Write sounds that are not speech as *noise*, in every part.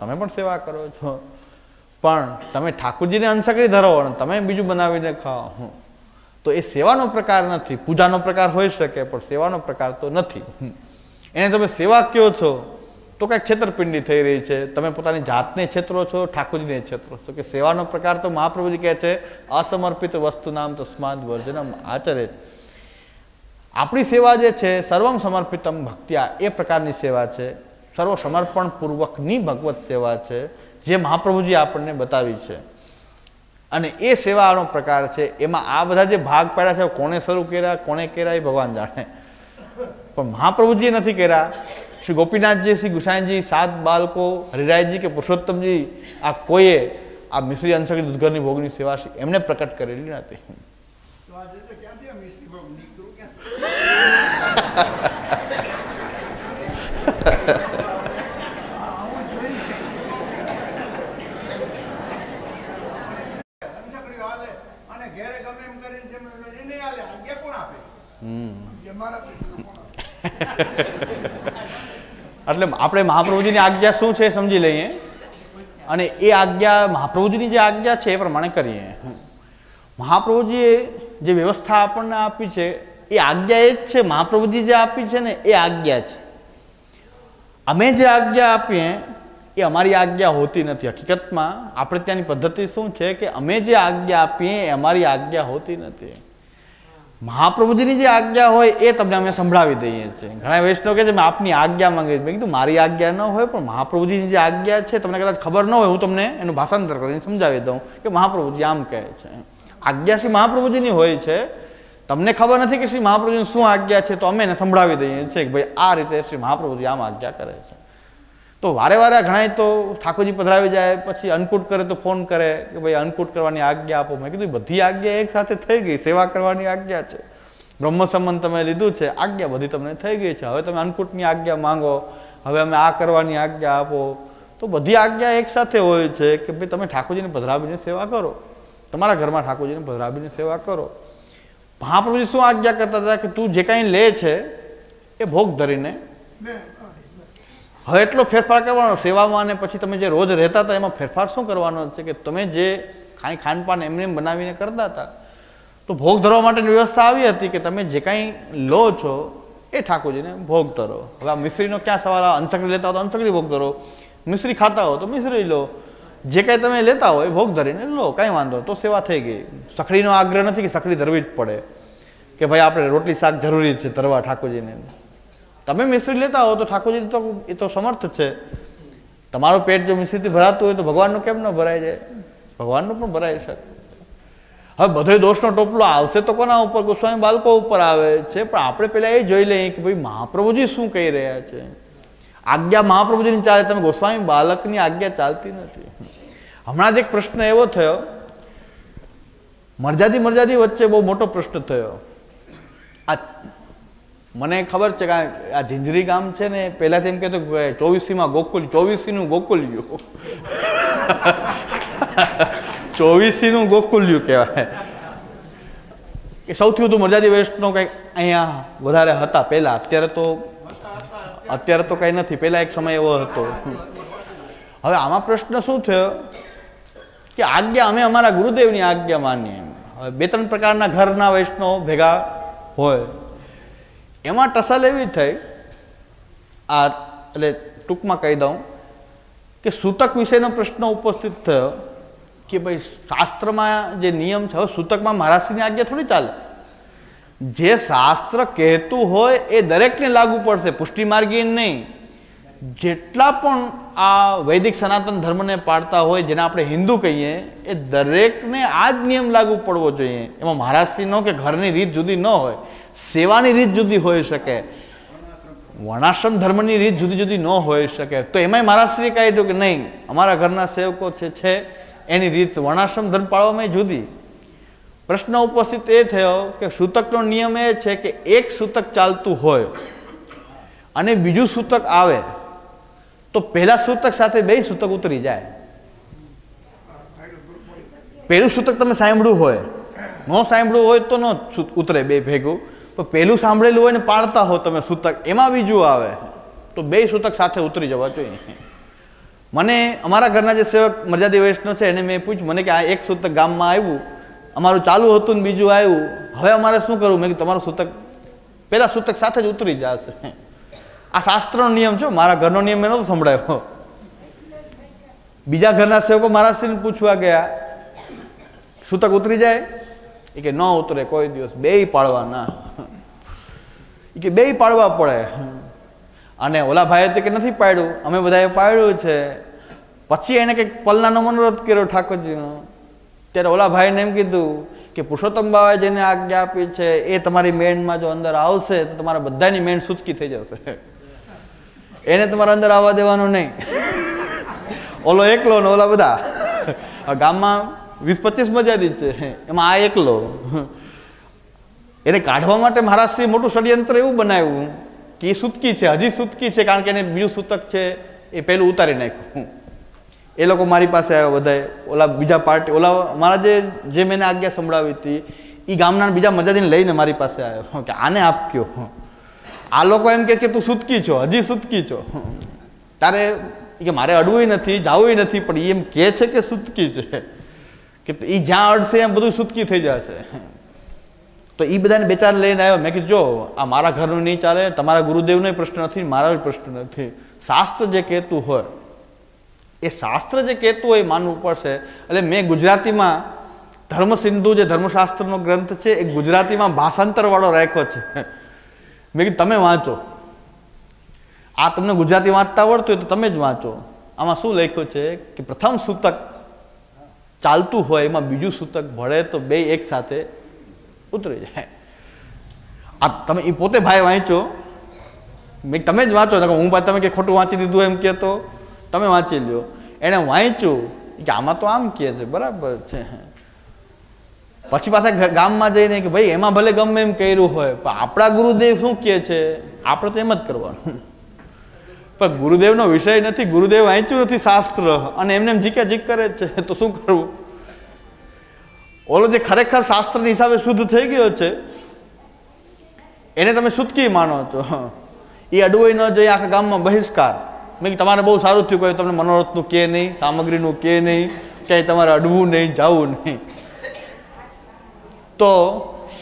તમે પણ સેવા કરો છો. પણ તમે ઠાકોરજીને અંશકડી ધરો અને તમે બીજું બનાવીને ખાઓ. હું તો એ સેવાનો પ્રકાર નથી. પૂજાનો પ્રકાર હોઈ શકે, પણ સેવાનો પ્રકાર તો નથી. એને તમે સેવા કયો છો, તો કાંઈક છેતરપિંડી થઈ રહી છે. તમે પોતાની જાતને છેતરો છો, ઠાકોરજીને છેતરો છો. કે સેવાનો પ્રકાર તો મહાપ્રભુજી કહે છે, અસમર્પિત વસ્તુ નામ તસ્માદ વર્જનમ આચરે આપણી સેવા જે છે, સર્વમ સમર્પિતમ ભક્તિયા, એ પ્રકારની સેવા છે. સર્વ સમર્પણપૂર્વકની ભગવત સેવા છે, જે મહાપ્રભુજી આપણને બતાવી છે. અને એ સેવાનો પ્રકાર છે, એમાં આ બધા જે ભાગ પાડ્યા છે, કોણે શરૂ કર્યા, કોણે કર્યા, એ ભગવાન જાણે. પણ મહાપ્રભુજીએ નથી કર્યા. શ્રી ગોપીનાથજી, શ્રી ગુસાઈજી, સાત બાળકો, હરિરાયજી કે પુરુષોત્તમજી, આ કોઈએ આ મિશ્રી અંશકી દૂધઘરની ભોગની સેવા છે એમને પ્રકટ કરેલી નથી તો આજે તો ક્યાંથી આ મિસ્ત્રી ભાવ નીકળું ક્યાંથી આવું જોઈ છે. હંસકડીઓ હાલે અને ઘેરે ગમે એમ કરીને જેમ એને હાલે આજ્ઞા કોણ આપે હમ એ મારા કૃષ્ણ કોણ આપે *laughs* એટલે આપણે મહાપ્રભુજીની આજ્ઞા શું છે સમજી લઈએ. અને એ આજ્ઞા, મહાપ્રભુજીની જે આજ્ઞા છે એ પ્રમાણે કરીએ. મહાપ્રભુજીએ જે વ્યવસ્થા આપણને આપી છે, એ આજ્ઞા એ જ છે, મહાપ્રભુજી જે આપી છે ને એ આજ્ઞા છે. અમે જે આજ્ઞા આપીએ, એ અમારી આજ્ઞા હોતી નથી. હકીકતમાં આપણે ત્યાંની પદ્ધતિ શું છે કે અમે જે આજ્ઞા આપીએ, એ અમારી આજ્ઞા હોતી નથી. મહાપ્રભુજીની જે આજ્ઞા હોય એ તમને અમે સંભળાવી દઈએ છીએ. ઘણા વૈષ્ણવ કહે છે, મેં આપની આજ્ઞા માંગી મેં કીધું, મારી આજ્ઞા ન હોય પણ મહાપ્રભુજીની જે આજ્ઞા છે, તમને કદાચ ખબર ન હોય, હું તમને એનું ભાષાંતર કરીને સમજાવી દઉં. કે મહાપ્રભુજી આમ કહે છે. આજ્ઞા શ્રી મહાપ્રભુજીની હોય છે. તમને ખબર નથી કે શ્રી મહાપ્રભુજીની શું આજ્ઞા છે, તો અમે એને સંભળાવી દઈએ છીએ કે ભાઈ, આ રીતે શ્રી મહાપ્રભુજી આમ આજ્ઞા કરે છે. તો વારે વારે ઘણા તો ઠાકોરજી પધરાવી જાય, પછી અન્નકૂટ કરે તો ફોન કરે કે ભાઈ અન્નકૂટ કરવાની આજ્ઞા આપો. મેં કીધું બધી આજ્ઞા એક સાથે થઈ ગઈ, સેવા કરવાની આજ્ઞા છે. બ્રહ્મ સંબંધ તમે લીધું છે, આજ્ઞા બધી તમને થઈ ગઈ છે. હવે તમે અન્નકૂટની આજ્ઞા માંગો, હવે અમે આ કરવાની આજ્ઞા આપો. તો બધી આજ્ઞા એક સાથે હોય છે કે ભાઈ તમે ઠાકોરજીને પધરાવીને સેવા કરો. તમારા ઘરમાં ઠાકોરજીને પધરાવીને સેવા કરો. મહાપ્રભુજી શું આજ્ઞા કરતા હતા કે તું જે કાંઈ લે છે, એ ભોગ ધરીને હવે એટલો ફેરફાર કરવાનો, સેવામાં અને પછી તમે જે રોજ રહેતા હતા, એમાં ફેરફાર શું કરવાનો છે કે તમે જે કાંઈ ખાનપાન એમને એમ બનાવીને કરતા હતા? તો ભોગ ધરવા માટેની વ્યવસ્થા આવી હતી કે તમે જે કાંઈ લો છો, એ ઠાકોરજીને ભોગ ધરો. હવે આ મિશ્રીનો ક્યાં સવાલ આવે? અંચકડી લેતા હો તો અંચકડી ભોગ ધરો. મિશ્રી ખાતા હો તો મિશ્રી લો. જે કાંઈ તમે લેતા હોય ભોગ ધરીને લો, કાંઈ વાંધો તો સેવા થઈ ગઈ. સખડીનો આગ્રહ નથી કે સખડી ધરવી જ પડે. કે ભાઈ આપણે રોટલી શાક જરૂરી છે ધરવા ઠાકોરજીને. તમે મિશ્રી લેતા હો તો ઠાકોરજી તો એ તો સમર્થ છે. તમારું પેટ જો મિશ્રીથી ભરાતું હોય તો ભગવાનનું કેમ ન ભરાય જાય? ભગવાનનું પણ ભરાય શકે હવે બધો દોષનો ટોપલો આવશે તો કોના ઉપર? ગોસ્વામી બાળકો ઉપર આવે છે. પણ આપણે પહેલાં એ જોઈ લઈએ કે ભાઈ મહાપ્રભુજી શું કહી રહ્યા છે? આજ્ઞા મહાપ્રભુજીની ચાલે. તમે ગોસ્વામી બાલકની આજ્ઞા ચાલતી નથી. હમણાં જ એક પ્રશ્ન એવો થયો. મરજાદી મરજાદી વચ્ચે બહુ મોટો પ્રશ્ન થયો. આ મને ખબર છે કે આ ઝીંઝરી ગામ છે ને, પહેલાંથી એમ કહેતો કે ચોવીસીમાં ગોકુલ, ચોવીસીનું ગોકુલ્યું. *laughs* ચોવીસીનું ગોકુલ્યું કહેવાય. કે સૌથી વધુ મર્યાદી વૈષ્ણવ કંઈક અહીંયા વધારે હતા પહેલાં. અત્યારે તો અત્યારે તો કંઈ નથી. પહેલાં એક સમય એવો હતો. હવે આમાં પ્રશ્ન શું થયો? કે આજ્ઞા અમે અમારા ગુરુદેવની આજ્ઞા માનીએ. હવે બે ત્રણ પ્રકારના ઘરના વૈષ્ણવ ભેગા હોય. એમાં ટસલ એવી થઈ, આ એટલે ટૂંકમાં કહી દઉં, કે સૂતક વિશેનો પ્રશ્ન ઉપસ્થિત થયો, કે ભાઈ શાસ્ત્રમાં જે નિયમ છે સૂતકમાં મહારાષ્ટ્રની આજ્ઞા થોડી ચાલે. જે શાસ્ત્ર કહેતું હોય એ દરેકને લાગુ પડશે, પુષ્ટિ માર્ગી નહીં. જેટલા પણ આ વૈદિક સનાતન ધર્મને પાળતા હોય, જેને આપણે હિન્દુ કહીએ, એ દરેકને આ જ નિયમ લાગુ પડવો જોઈએ. એમાં મહારાષ્ટ્રીનો કે ઘરની રીત જુદી ન હોય. સેવાની રીત જુદી હોઈ શકે. વર્ણાશ્રમ ધર્મની રીત જુદી જુદી ન હોઈ શકે. તો એમાંય મહારાષ્ટ્રીએ કાઢ્યું કે નહીં, અમારા ઘરના સેવકો છે છે, એની રીત વર્ણાશ્રમ ધર્મ પાળવામાં જુદી. પ્રશ્ન ઉપસ્થિત એ થયો કે સૂતકનો નિયમ એ છે કે એક સૂતક ચાલતું હોય અને બીજું સૂતક આવે, તો પહેલા સૂતક સાથે બે સૂતક ઉતરી જાય. પહેલું સૂતક તમે સાંભળ્યું હોય, ન સાંભળ્યું હોય તો ન ઉતરે બે ભેગું. પણ પહેલું સાંભળેલું હોય ને પાડતા હો તમે સૂતક, એમાં બીજું આવે. તો બે સૂતક સાથે ઉતરી જવા જોઈએ. મને અમારા ઘરના જે સેવક મર્યાદી વૈષ્ણવ છે, એને મેં પૂછ્યું, મને કે આ એક સૂતક ગામમાં આવ્યું? અમારું ચાલુ હતું ને બીજું આવ્યું? હવે અમારે શું કરવું? મેં કીધું, તમારું સૂતક પહેલાં સૂતક સાથે જ ઉતરી જશે. આ શાસ્ત્રનો નિયમ છે મારા ઘરનો નિયમ મેં નહોતો સંભળાયો. બીજા ઘરના સેવકો મારા પૂછવા ગયા, સૂતક ઉતરી જાય? એ કે ન ઉતરે, કોઈ દિવસ બેય પાડવાના એ કે બેય પાડવા પડે. અને ઓલા ભાઈએ તો કે નથી પાડ્યું. અમે બધાએ પાડ્યું છે. પછી એને કંઈક પલનાનો મનોરથ કર્યો ઠાકોરજીનો. ત્યારે ઓલા ભાઈને એમ કીધું કે પુરુષોત્તમ બાબાએ જેને આજ્ઞા આપી છે, એ તમારી મેન્ડમાં જો અંદર આવશે તો તમારા બધાની મેન્ડ સૂચકી થઈ જશે. એને તમારા અંદર આવવા દેવાનું નહીં. ઓલો એકલો ને ઓલા બધા. ગામમાં વીસ પચીસ મજાદી છે. એમાં આ એકલો. એને કાઢવા માટે મહારાષ્ટ્રી મોટું ષડયંત્ર એવું બનાવ્યું કે એ સૂતકી છે, હજી સૂતકી છે, કારણ કે એને બીજું સૂતક છે, એ પહેલું ઉતારી નાખ્યું. એ લોકો મારી પાસે આવ્યા બધાએ. ઓલા બીજા પાર્ટી, ઓલા મારા જે જે મેં આજ્ઞા સંભળાવી હતી એ ગામના બીજા મજાદીને લઈને મારી પાસે આવ્યો. કે આને આપ કયો આ લોકો એમ કે તું સૂતકી છો, હજી સૂતકી છો. તારે કે મારે અડવું નથી, જવું નથી, પણ એમ કહે છે કે સૂતકી છે. કે એ જ્યાં અડશે એમ બધું સુતકી થઈ જશે. તો એ બધાને બેચાર લઈને આવ્યો. મેં કીધું, જો, આ મારા ઘરનું નહીં ચાલે, તમારા ગુરુદેવનો પ્રશ્ન નથી મારા પ્રશ્ન નથી. શાસ્ત્ર જે કહેતું હોય, એ શાસ્ત્ર જે કહેતું હોય એ માનવું પડશે. એટલે મેં ગુજરાતીમાં ધર્મ સિંધુ જે ધર્મશાસ્ત્રનો ગ્રંથ છે, એ ગુજરાતીમાં ભાષાંતરવાળો રાખ્યો છે. મેં કીધું, તમે વાંચો. આ તમને ગુજરાતી વાંચતા આવડતું હોય તો તમે જ વાંચો. આમાં શું લખ્યું છે કે પ્રથમ સૂતક ચાલતું હોય, એમાં બીજું સૂતક ભળે તો બે એક સાથે ઉતરી જાય. આ તમે એ પોતે ભાઈ વાંચો મેં તમે જ વાંચો હું ભાઈ તમે કે ખોટું વાંચી દીધું એમ કહેતો? તમે વાંચી લ્યો. એણે વાંચ્યું કે આમાં તો આમ કહે છે, બરાબર છે. પછી પાછા ગામમાં જઈને કે ભાઈ, એમાં ભલે ગમે એમ કર્યું હોય, પણ આપણા ગુરુદેવ શું કહે છે? આપણે તો એમ જ કરવાનું. પણ ગુરુદેવનો વિષય નથી, ગુરુદેવ વાંચ્યું નથી શાસ્ત્ર. અને એમને એમ જીક્યા જીક કરે છે. તો શું કરવું? ઓલો જે ખરેખર શાસ્ત્રની હિસાબે શુદ્ધ થઈ ગયો છે, એને તમે સુતકી માનો છો. એ અડવોય ન જોઈએ આખા ગામમાં બહિષ્કાર. મેં તમારે બહુ સારું થયું, કોઈ તમને મનોરથનું કે નહીં, સામગ્રીનું કે નહીં, ક્યાંય તમારે અડવું નહીં, જવું નહીં. તો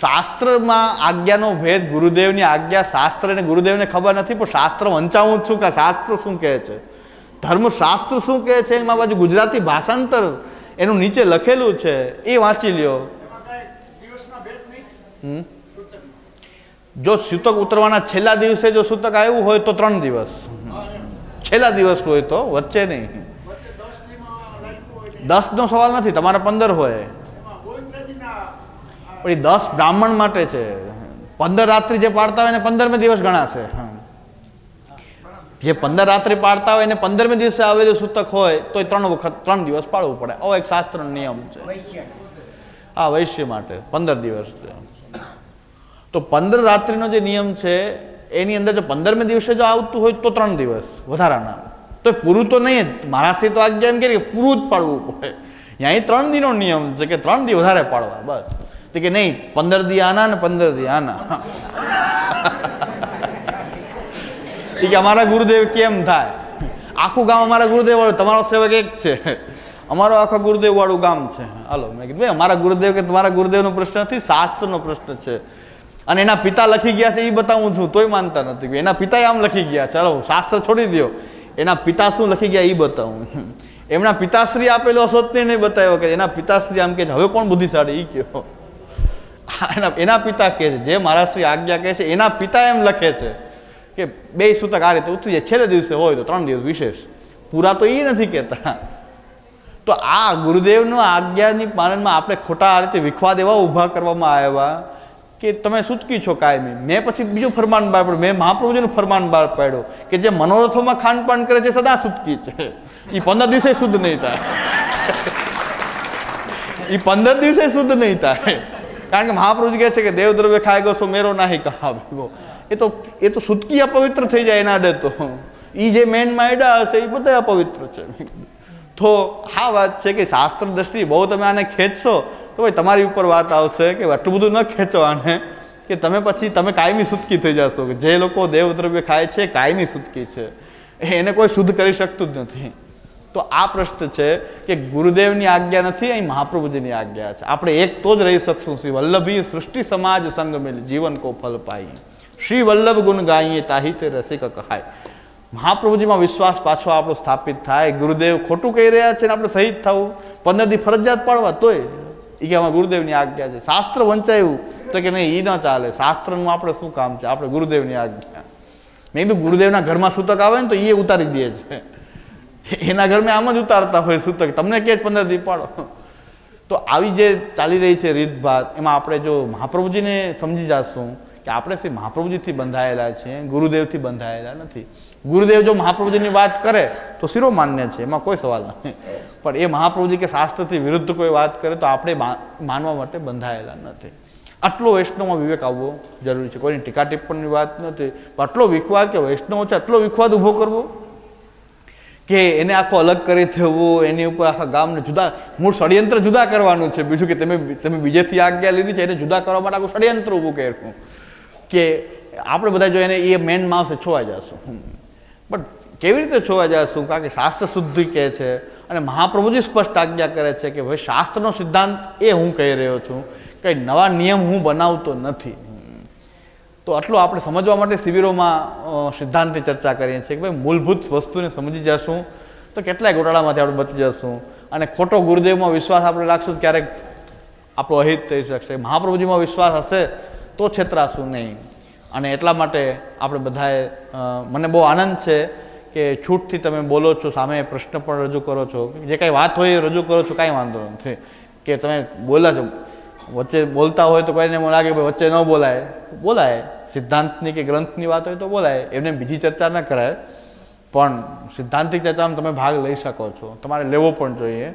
શાસ્ત્રમાં આજ્ઞાનો ભેદ ગુરુદેવની આજ્ઞા, શાસ્ત્ર અને ગુરુદેવને ખબર નથી, પણ શાસ્ત્ર વંચાવું છું કે શાસ્ત્ર શું કહે છે? ધર્મશાસ્ત્ર શું કહે છે? એમાં બાજુ ગુજરાતી ભાષાંતર એનું નીચે લખેલું છે. એ વાંચી લ્યો. જો સૂતક ઉતરવાના છેલ્લા દિવસે જો સૂતક આવ્યું હોય તો ત્રણ દિવસ. છેલ્લા દિવસ હોય તો વચ્ચે નહીં. દસનો સવાલ નથી, તમારા પંદર હોય. પણ એ દસ બ્રાહ્મણ માટે છે. પંદર રાત્રિ જે પાડતા હોય એને પંદરમે દિવસ ગણાશે. જે પંદર રાત્રિ પાડતા હોય એને પંદરમે દિવસે આવેલું સૂતક હોય તો એ ત્રણ વખત ત્રણ દિવસ પાડવું પડે. આવો એક શાસ્ત્રનો નિયમ છે. આ વૈશ્ય માટે પંદર દિવસ છે. તો પંદર રાત્રિનો જે નિયમ છે એની અંદર જો પંદરમે દિવસે જો આવતું હોય તો ત્રણ દિવસ વધારાના. તો પૂરું તો નહીં જ. મહારાષ્ટ્રી તો આજ્ઞા એમ કે પૂરું જ પાડવું પડે. અહીં ત્રણ દિનનો નિયમ છે કે ત્રણ દિવસ વધારે પાડવા બસ. તો કે નહીં, પંદર દી આના ને પંદર દી આના એ કે અમારા ગુરુદેવ કેમ થાય? આખું ગામ અમારા ગુરુદેવ વાળું તમારો સેવક એક છે. અમારો આખા ગુરુદેવ વાળું ગામ છે. હાલો, મેં કીધું, ભાઈ, અમારા ગુરુદેવ કે તમારા ગુરુદેવનો પ્રશ્ન નથી, શાસ્ત્રનો પ્રશ્ન છે. અને એના પિતા લખી ગયા છે એ બતાવું છું, તોય માનતા નથી. એના પિતાએ આમ લખી ગયા ચાલો શાસ્ત્ર છોડી દો એના પિતા શું લખી ગયા એ બતાવું. એમના પિતાશ્રી આપેલો અસત્ય નહીં બતાવ્યો કે એના પિતાશ્રી આમ કે હવે કોણ બુદ્ધિશાળી? એ કયો *laughs* એના એના પિતા કહે છે, જે મારા શ્રી આજ્ઞા કહે છે, એના પિતા એમ લખે છે કે બે સૂતક આ રીતે ઉતરી જાય. છેલ્લે દિવસે હોય તો ત્રણ દિવસ વિશેષ. પૂરા તો એ નથી કહેતા. *laughs* તો આ ગુરુદેવનો આજ્ઞાની પાલનમાં આપણે ખોટા આ રીતે વિખવાદ એવા ઊભા કરવામાં આવ્યા કે તમે સૂચકી છો કાયમી. મેં પછી બીજું ફરમાન બહાર પાડ્યું. મેં મહાપ્રભુજીનું ફરમાન બહાર પાડ્યું કે જે મનોરથોમાં ખાનપાન કરે છે, સદા સૂચકી છે. *laughs* એ પંદર દિવસે શુદ્ધ નહીં થાય. એ પંદર દિવસે શુદ્ધ નહીં થાય. કારણ કે મહાપુરુષ કહે છે કે દેવ દ્રવ્ય ખાય ગયો છો મેરો નાહી કહાવ્યો એ તો એ તો સુતકી અપવિત્ર થઈ જાય એના અડે તો. એ જે મેન માયડા હશે એ બધા અપવિત્ર છે. તો આ વાત છે કે શાસ્ત્ર દ્રષ્ટિ બહુ તમે આને ખેંચશો, તો ભાઈ તમારી ઉપર વાત આવશે કે આટલું બધું ન ખેંચો આને, કે તમે પછી, તમે કાયમી સુતકી થઈ જશો. કે જે લોકો દેવ દ્રવ્ય ખાય છે, કાયમી સુતકી છે. એને કોઈ શુદ્ધ કરી શકતું જ નથી. તો આ પ્રશ્ન છે કે ગુરુદેવની આજ્ઞા નથી, અહીં મહાપ્રભુજીની આજ્ઞા છે. આપણે એક તો જ રહી શકશું. શ્રી વલ્લભી સૃષ્ટિ સમાજ સંગ મિલ જીવન કો ફલ પાઈ. શ્રી વલ્લભ ગુણ ગાઈએ તાહી તે રસિક કહાય. મહાપ્રભુજીમાં વિશ્વાસ પાછો આપણો સ્થાપિત થાય. ગુરુદેવ ખોટું કહી રહ્યા છે ને આપણે શહીદ થવું પંદર દી ફરજિયાત પાડવા તોય એ કે આમાં ગુરુદેવની આજ્ઞા છે. શાસ્ત્ર વંચાયું તો કે નહીં એ ન ચાલે. શાસ્ત્રનું આપણે શું કામ છે? આપણે ગુરુદેવની આજ્ઞા. મેં કીધું ગુરુદેવના ઘરમાં સૂતક આવે ને તો એ ઉતારી દે છે. એના ઘરમાં આમ જ ઉતારતા હોય સૂતક. તમને કે જ પંદર દી પાડો તો આવી જે ચાલી રહી છે રીતભાત, એમાં આપણે જો મહાપ્રભુજીને સમજી જશું કે આપણે શ્રી મહાપ્રભુજીથી બંધાયેલા છીએ, ગુરુદેવથી બંધાયેલા નથી. ગુરુદેવ જો મહાપ્રભુજીની વાત કરે, તો શિરો માન્ય છે, એમાં કોઈ સવાલ નથી. પણ એ મહાપ્રભુજી કે શાસ્ત્રથી વિરુદ્ધ કોઈ વાત કરે, તો આપણે માનવા માટે બંધાયેલા નથી. આટલો વૈષ્ણવમાં વિવેક આવવો જરૂરી છે. કોઈની ટીકા ટિપ્પણની વાત નથી. આટલો વિખવાદ, કે વૈષ્ણવ છે, આટલો વિખવાદ ઊભો કરવો? કે એને આખો અલગ કરી થવો, એની ઉપર આખા ગામને જુદા, મૂળ ષડયંત્ર જુદા કરવાનું છે. બીજું કે તમે તમે બીજેથી આજ્ઞા લીધી છે, એને જુદા કરવા માટે આખું ષડયંત્ર ઊભું કર્યું. કે આપણે બધા જો એને, એ મેન માણસે છોવાઈ જશું. બટ કેવી રીતે છોવાઈ જશું? કારણ કે શાસ્ત્ર શુદ્ધિ કહે છે અને મહાપ્રભુજી સ્પષ્ટ આજ્ઞા કરે છે કે ભાઈ, શાસ્ત્રનો સિદ્ધાંત એ હું કહી રહ્યો છું. કંઈ નવા નિયમ હું બનાવતો નથી. તો આટલું આપણે સમજવા માટે શિબિરોમાં સિદ્ધાંતની ચર્ચા કરીએ છીએ કે ભાઈ મૂળભૂત વસ્તુને સમજી જશું તો કેટલાય ગોટાળામાંથી આપણે બચી જશું? અને ખોટો ગુરુદેવમાં વિશ્વાસ આપણે રાખશું ક્યારેક આપણો અહિત થઈ શકશે. મહાપ્રભુજીમાં વિશ્વાસ હશે તો છેતરાશું નહીં. અને એટલા માટે આપણે બધાએ મને બહુ આનંદ છે કે છૂટથી તમે બોલો છો, સામે પ્રશ્ન પણ રજૂ કરો છો. જે કાંઈ વાત હોય એ રજૂ કરો છો, કાંઈ વાંધો નથી. કે તમે બોલ્યા છો. વચ્ચે બોલતા હોય તો કોઈને એમ લાગે કે વચ્ચે ન બોલાય. બોલાય. સિદ્ધાંતની કે ગ્રંથની વાત હોય તો બોલાય. એમને બીજી ચર્ચા ન કરાય. પણ સિદ્ધાંતિક ચર્ચામાં તમે ભાગ લઈ શકો છો. તમારે લેવો પણ જોઈએ.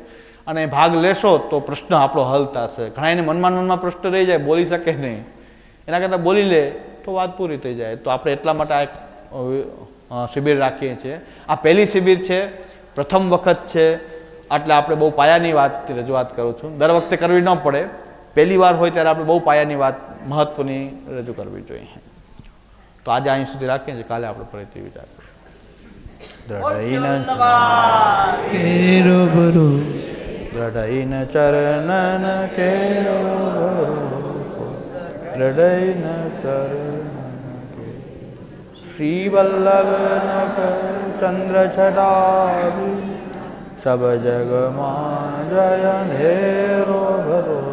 અને ભાગ લેશો તો પ્રશ્ન આપણો હલ થશે. ઘણા એને મનમાં મનમાં પ્રશ્ન રહી જાય. બોલી શકે નહીં. એના કરતાં બોલી લે તો વાત પૂરી થઈ જાય. તો આપણે એટલા માટે આ એક શિબિર રાખીએ છીએ. આ પહેલી શિબિર છે. પ્રથમ વખત છે. એટલે આપણે બહુ પાયાની વાત રજૂઆત કરું છું. દર વખતે કરવી ન પડે. પહેલી વાર હોય ત્યારે આપણે બહુ પાયાની વાત મહત્વની રજૂ કરવી જોઈએ. તો આજે અહીં સુધી રાખીએ છીએ. કાલે આપણે ફરીથી વિચાર કરીશું કેરો બરો દ્રઢૈન ચરણન કેરો દ્રઢૈન ચરણ શ્રી વલ્લભ ચંદ્ર છટા સબ જગમાં જય નેરો ભરો.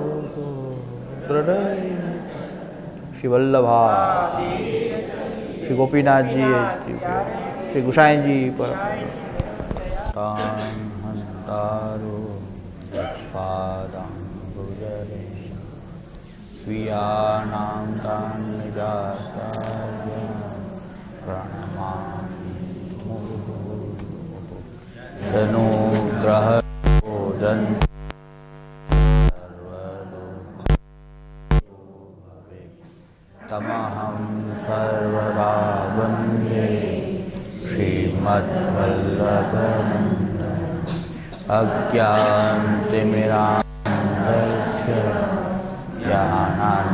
દૃઢ શ્રી વલ્લભા શ્રી ગોપીનાથજી શ્રી ગુસાઈજી પર તાન નિજાચાર્ય પ્રણમામિ તનુગ્રહ ભોજન तमहं सर्वदा वन्दे श्रीमद्वल्लभनन्द अज्ञान्तिमिरान्धस्य ज्ञानाञ्जनकलाकर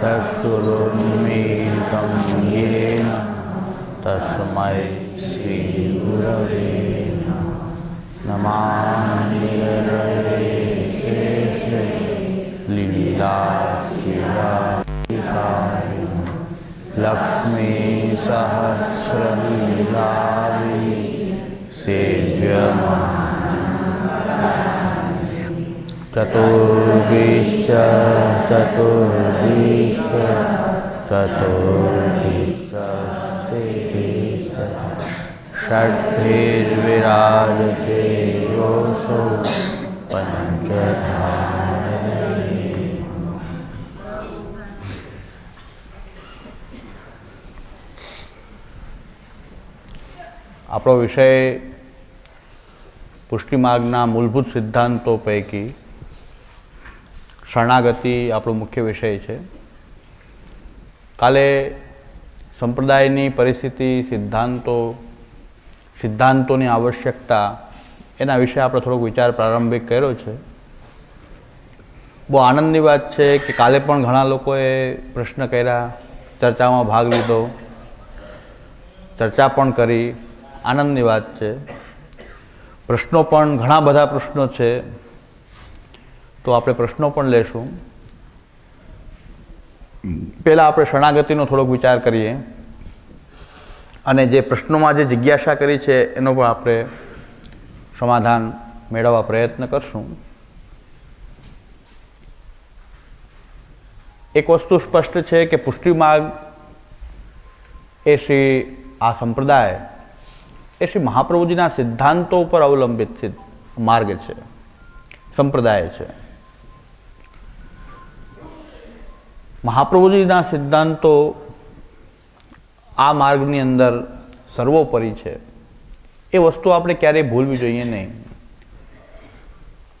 चक्षुरुन्मीलितं येन तस्मै श्रीगुरवे नमामि शेषे લીલા શિવાય લક્ષ્મી સહસ્ર લીલાવી સેવ્ય ચતુર્વિશ ચતુર્વિશ ચતુર્વિશ ષડ્ભેર્વિરાજતે યોસો પંચ આપણો વિષય પુષ્ટિ માર્ગના મૂળભૂત સિદ્ધાંતો પૈકી શરણાગતિ આપણો મુખ્ય વિષય છે. કાલે સંપ્રદાયની પરિસ્થિતિ, સિદ્ધાંતો, સિદ્ધાંતોની આવશ્યકતા એના વિશે આપણે થોડોક વિચાર પ્રારંભિક કર્યો છે. બહુ આનંદની વાત છે કે કાલે પણ ઘણા લોકોએ પ્રશ્ન કર્યા, ચર્ચામાં ભાગ લીધો, ચર્ચા પણ કરી. આનંદની વાત છે. પ્રશ્નો પણ ઘણા બધા પ્રશ્નો છે. તો આપણે પ્રશ્નો પણ લેશું. પહેલાં આપણે શરણાગતિનો થોડોક વિચાર કરીએ. અને જે પ્રશ્નોમાં જે જિજ્ઞાસા કરી છે, એનો પણ આપણે સમાધાન મેળવવા પ્રયત્ન કરશું. એક વસ્તુ સ્પષ્ટ છે કે પુષ્ટિ માર્ગ એ શ્રી આ સંપ્રદાય એ શ્રી મહાપ્રભુજીના સિદ્ધાંતો ઉપર અવલંબિત માર્ગ છે, સંપ્રદાય છે. મહાપ્રભુજીના સિદ્ધાંતો આ માર્ગની અંદર સર્વોપરી છે. એ વસ્તુ આપણે ક્યારેય ભૂલવી જોઈએ નહીં.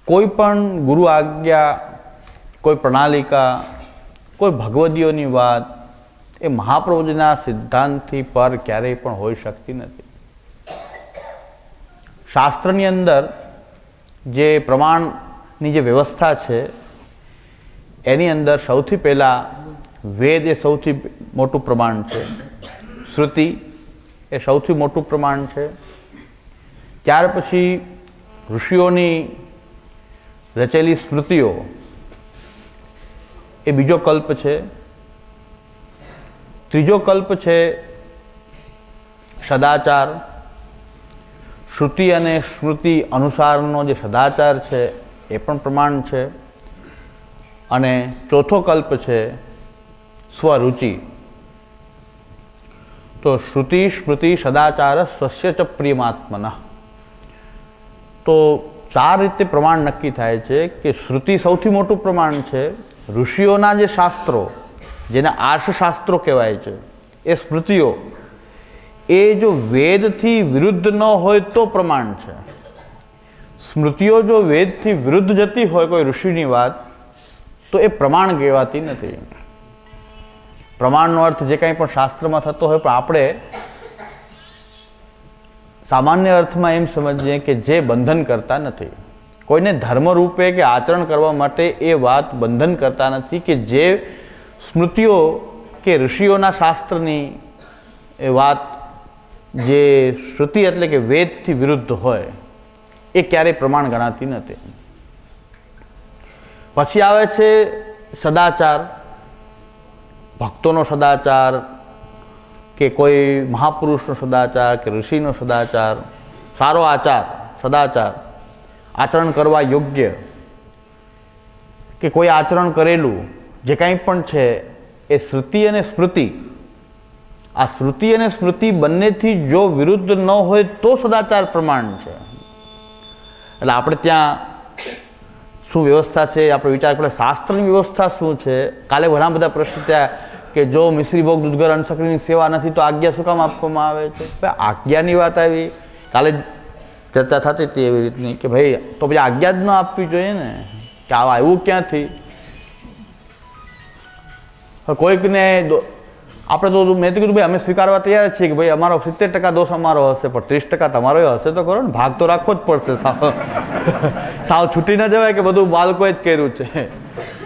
કોઈ પણ ગુરુ આજ્ઞા, કોઈ પ્રણાલિકા, કોઈ ભગવદીઓની વાત એ મહાપ્રભુજીના સિદ્ધાંતથી પર ક્યારેય પણ હોઈ શકતી નથી. શાસ્ત્રની અંદર જે પ્રમાણની જે વ્યવસ્થા છે, એની અંદર સૌથી પહેલાં વેદ એ સૌથી મોટું પ્રમાણ છે. શ્રુતિ એ સૌથી મોટું પ્રમાણ છે. ત્યાર પછી ઋષિઓની રચેલી સ્મૃતિઓ એ બીજો કલ્પ છે. ત્રીજો કલ્પ છે સદાચાર શ્રુતિ અને સ્મૃતિ અનુસારનો જે સદાચાર છે એ પણ પ્રમાણ છે. અને ચોથો કલ્પ છે સ્વરુચિ. તો શ્રુતિ સ્મૃતિ સદાચાર, સ્વસ્ય ચ પ્રિયમાત્મના. તો ચાર રીતે પ્રમાણ નક્કી થાય છે કે શ્રુતિ સૌથી મોટું પ્રમાણ છે. ઋષિઓના જે શાસ્ત્રો, જેને આર્ષશાસ્ત્રો કહેવાય છે, એ સ્મૃતિઓ એ જો વેદથી વિરુદ્ધ ન હોય તો પ્રમાણ છે. સ્મૃતિઓ જો વેદથી વિરુદ્ધ જતી હોય કોઈ ઋષિની વાત, તો એ પ્રમાણ કહેવાતી નથી. પ્રમાણનો અર્થ જે કાંઈ પણ શાસ્ત્રમાં થતો હોય, પણ આપણે સામાન્ય અર્થમાં એમ સમજીએ કે જે બંધન કરતા નથી. કોઈને ધર્મ રૂપે કે આચરણ કરવા માટે એ વાત બંધન કરતા નથી કે જે સ્મૃતિઓ કે ઋષિઓના શાસ્ત્રની એ વાત જે શ્રુતિ એટલે કે વેદથી વિરુદ્ધ હોય, એ ક્યારેય પ્રમાણ ગણાતી નથી. પછી આવે છે સદાચાર, ભક્તોનો સદાચાર, કે કોઈ મહાપુરુષનો સદાચાર, કે ઋષિનો સદાચાર, સારો આચાર, સદાચાર, આચરણ કરવા યોગ્ય, કે કોઈ આચરણ કરેલું, જે કાંઈ પણ છે, એ શ્રુતિ અને સ્મૃતિ આ શ્રુતિ અને સ્મૃતિ બંનેથી જો વિરુદ્ધ ન હોય તો સદાચાર પ્રમાણ છે. એટલે આપણે ત્યાં શું વ્યવસ્થા છે? આપણે વિચાર પડે શાસ્ત્રની વ્યવસ્થા શું છે? કાલે ઘણા બધા પ્રશ્ન થયા કે જો મિશ્રી ભોગ દૂધગર અનસકરીની સેવા નથી તો આજ્ઞા શું કામ આપવામાં આવે છે? આજ્ઞાની વાત આવી. કાલે ચર્ચા થતી હતી એવી રીતની કે ભાઈ, તો પછી આજ્ઞા જ ન આપવી જોઈએ ને? કે આવું ક્યાંથી? કોઈકને આપણે તો મેં તો કીધું, ભાઈ, અમે સ્વીકારવા તૈયાર છીએ કે ભાઈ, અમારો સિત્તેર ટકા દોષ અમારો હશે, પણ ત્રીસ ટકા તમારો હશે તો ખરો ને, ભાગ તો રાખવો જ પડશે, સાવ. *laughs* સાવ છૂટી ન જવાય કે બધું બાળકોએ જ કર્યું છે.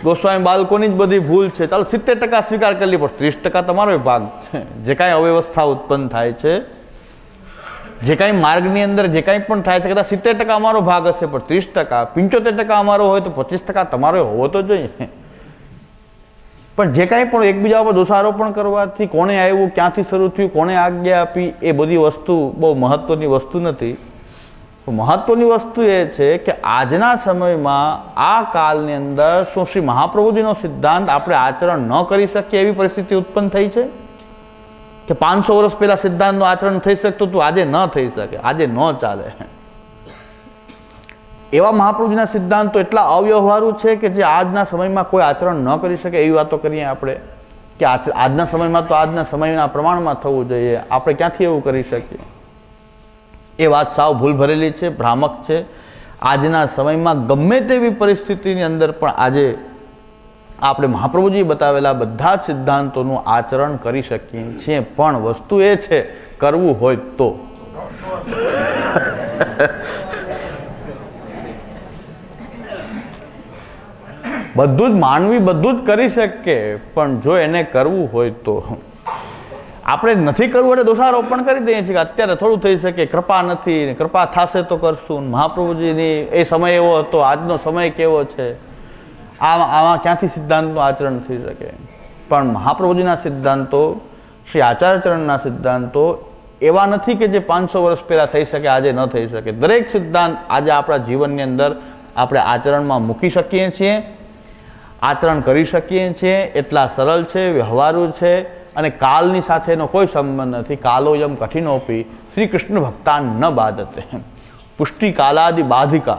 ગોસ્વામી, બાળકોની જ બધી ભૂલ છે. ચાલો, સિત્તેર ટકા સ્વીકાર કરી લી, પણ ત્રીસ ટકા તમારો ભાગ છે. જે કાંઈ અવ્યવસ્થા ઉત્પન્ન થાય છે, જે કાંઈ માર્ગની અંદર જે કાંઈ પણ થાય છે, કદાચ સિત્તેર ટકા અમારો ભાગ હશે, પણ ત્રીસ ટકા, પંચોતેર ટકા અમારો હોય તો પચીસ ટકા તમારો હોવો તો જોઈએ. પણ જે કાંઈ પણ એકબીજા પર દોષારોપણ કરવાથી કોણે આવ્યું, ક્યાંથી શરૂ થયું, કોણે આજ્ઞા આપી, એ બધી વસ્તુ બહુ મહત્ત્વની વસ્તુ નથી. મહત્ત્વની વસ્તુ એ છે કે આજના સમયમાં આ કાલની અંદર શું શ્રી મહાપ્રભુજીનો સિદ્ધાંત આપણે આચરણ ન કરી શકીએ એવી પરિસ્થિતિ ઉત્પન્ન થઈ છે? કે પાંચસો વર્ષ પહેલાં સિદ્ધાંતનું આચરણ થઈ શકતું હતું, આજે ન થઈ શકે, આજે ન ચાલે. એવા મહાપ્રભુજીના સિદ્ધાંતો એટલા અવ્યવહારુ છે કે જે આજના સમયમાં કોઈ આચરણ ન કરી શકે એવી વાતો કરીએ આપણે, કે આજના સમયમાં તો આજના સમયના પ્રમાણમાં થવું જોઈએ, આપણે ક્યાંથી એવું કરી શકીએ? એ વાત સાવ ભૂલ ભરેલી છે, ભ્રામક છે. આજના સમયમાં ગમે તેવી પરિસ્થિતિની અંદર પણ આજે આપણે મહાપ્રભુજી બતાવેલા બધા જ સિદ્ધાંતોનું આચરણ કરી શકીએ છીએ, પણ વસ્તુ એ છે, કરવું હોય તો. બધું જ માનવી બધું જ કરી શકે પણ જો એને કરવું હોય તો. આપણે નથી કરવું એટલે દોષારોપણ કરી દઈએ છીએ કે અત્યારે થોડું થઈ શકે, કૃપા નથી કૃપા થશે તો કરશું મહાપ્રભુજીની એ સમય એવો હતો, આજનો સમય કેવો છે. આમાં આમાં ક્યાંથી સિદ્ધાંતનું આચરણ થઈ શકે? પણ મહાપ્રભુજીના સિદ્ધાંતો, શ્રી આચાર્યચરણના સિદ્ધાંતો એવા નથી કે જે પાંચસો વર્ષ પહેલાં થઈ શકે, આજે ન થઈ શકે. દરેક સિદ્ધાંત આજે આપણા જીવનની અંદર આપણે આચરણમાં મૂકી શકીએ છીએ. આચરણ કરી શકીએ છીએ, એટલા સરળ છે, વ્યવહારુ છે અને કાલની સાથેનો કોઈ સંબંધ નથી. કાલોયમ કઠિનોપી શ્રી કૃષ્ણ ભક્તાન ન બાધતે. પુષ્ટિ કાલાદિ બાધિકા.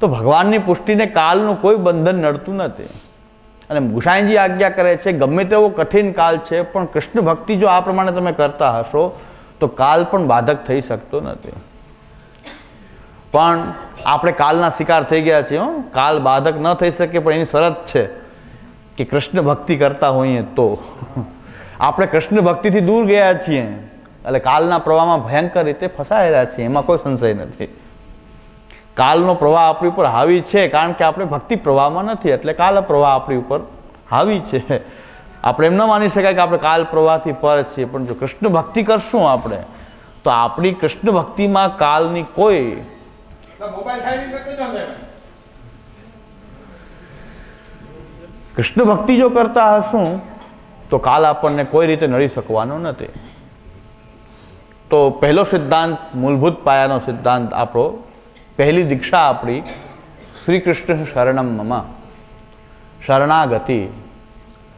તો ભગવાનની પુષ્ટિને કાલનું કોઈ બંધન નડતું નથી. અને ગુસાઈજી આજ્ઞા કરે છે, ગમે તેવો કઠિન કાલ છે, પણ કૃષ્ણ ભક્તિ જો આ પ્રમાણે તમે કરતા હશો, તો કાલ પણ બાધક થઈ શકતો નથી. પણ આપણે કાલના શિકાર થઈ ગયા છીએ કાલ બાધક ન થઈ શકે, પણ એની શરત છે કે કૃષ્ણ ભક્તિ કરતા હોઈએ તો. આપણે કૃષ્ણ ભક્તિથી દૂર ગયા છીએ, એટલે કાલના પ્રવાહમાં ભયંકર રીતે ફસાયેલા છીએ, એમાં કોઈ સંશય નથી. કાલનો પ્રવાહ આપણી ઉપર હાવી છે, કારણ કે આપણે ભક્તિ પ્રવાહમાં નથી, એટલે કાલ પ્રવાહ આપણી ઉપર હાવી છે. આપણે એમ ન માની શકાય કે આપણે કાલ પ્રવાહથી પર છીએ, પણ જો કૃષ્ણ ભક્તિ કરશું આપણે, તો આપણી કૃષ્ણ ભક્તિમાં કાલની કોઈ કૃષ્ણ ભક્તિ જો કરતા હશું, તો કાલ આપણને કોઈ રીતે નડી શકવાનો નથી. તો પહેલો સિદ્ધાંત, મૂળભૂત પાયાનો સિદ્ધાંત આપણો, પહેલી દીક્ષા આપણી શ્રી કૃષ્ણ શરણમ શરણાગતિ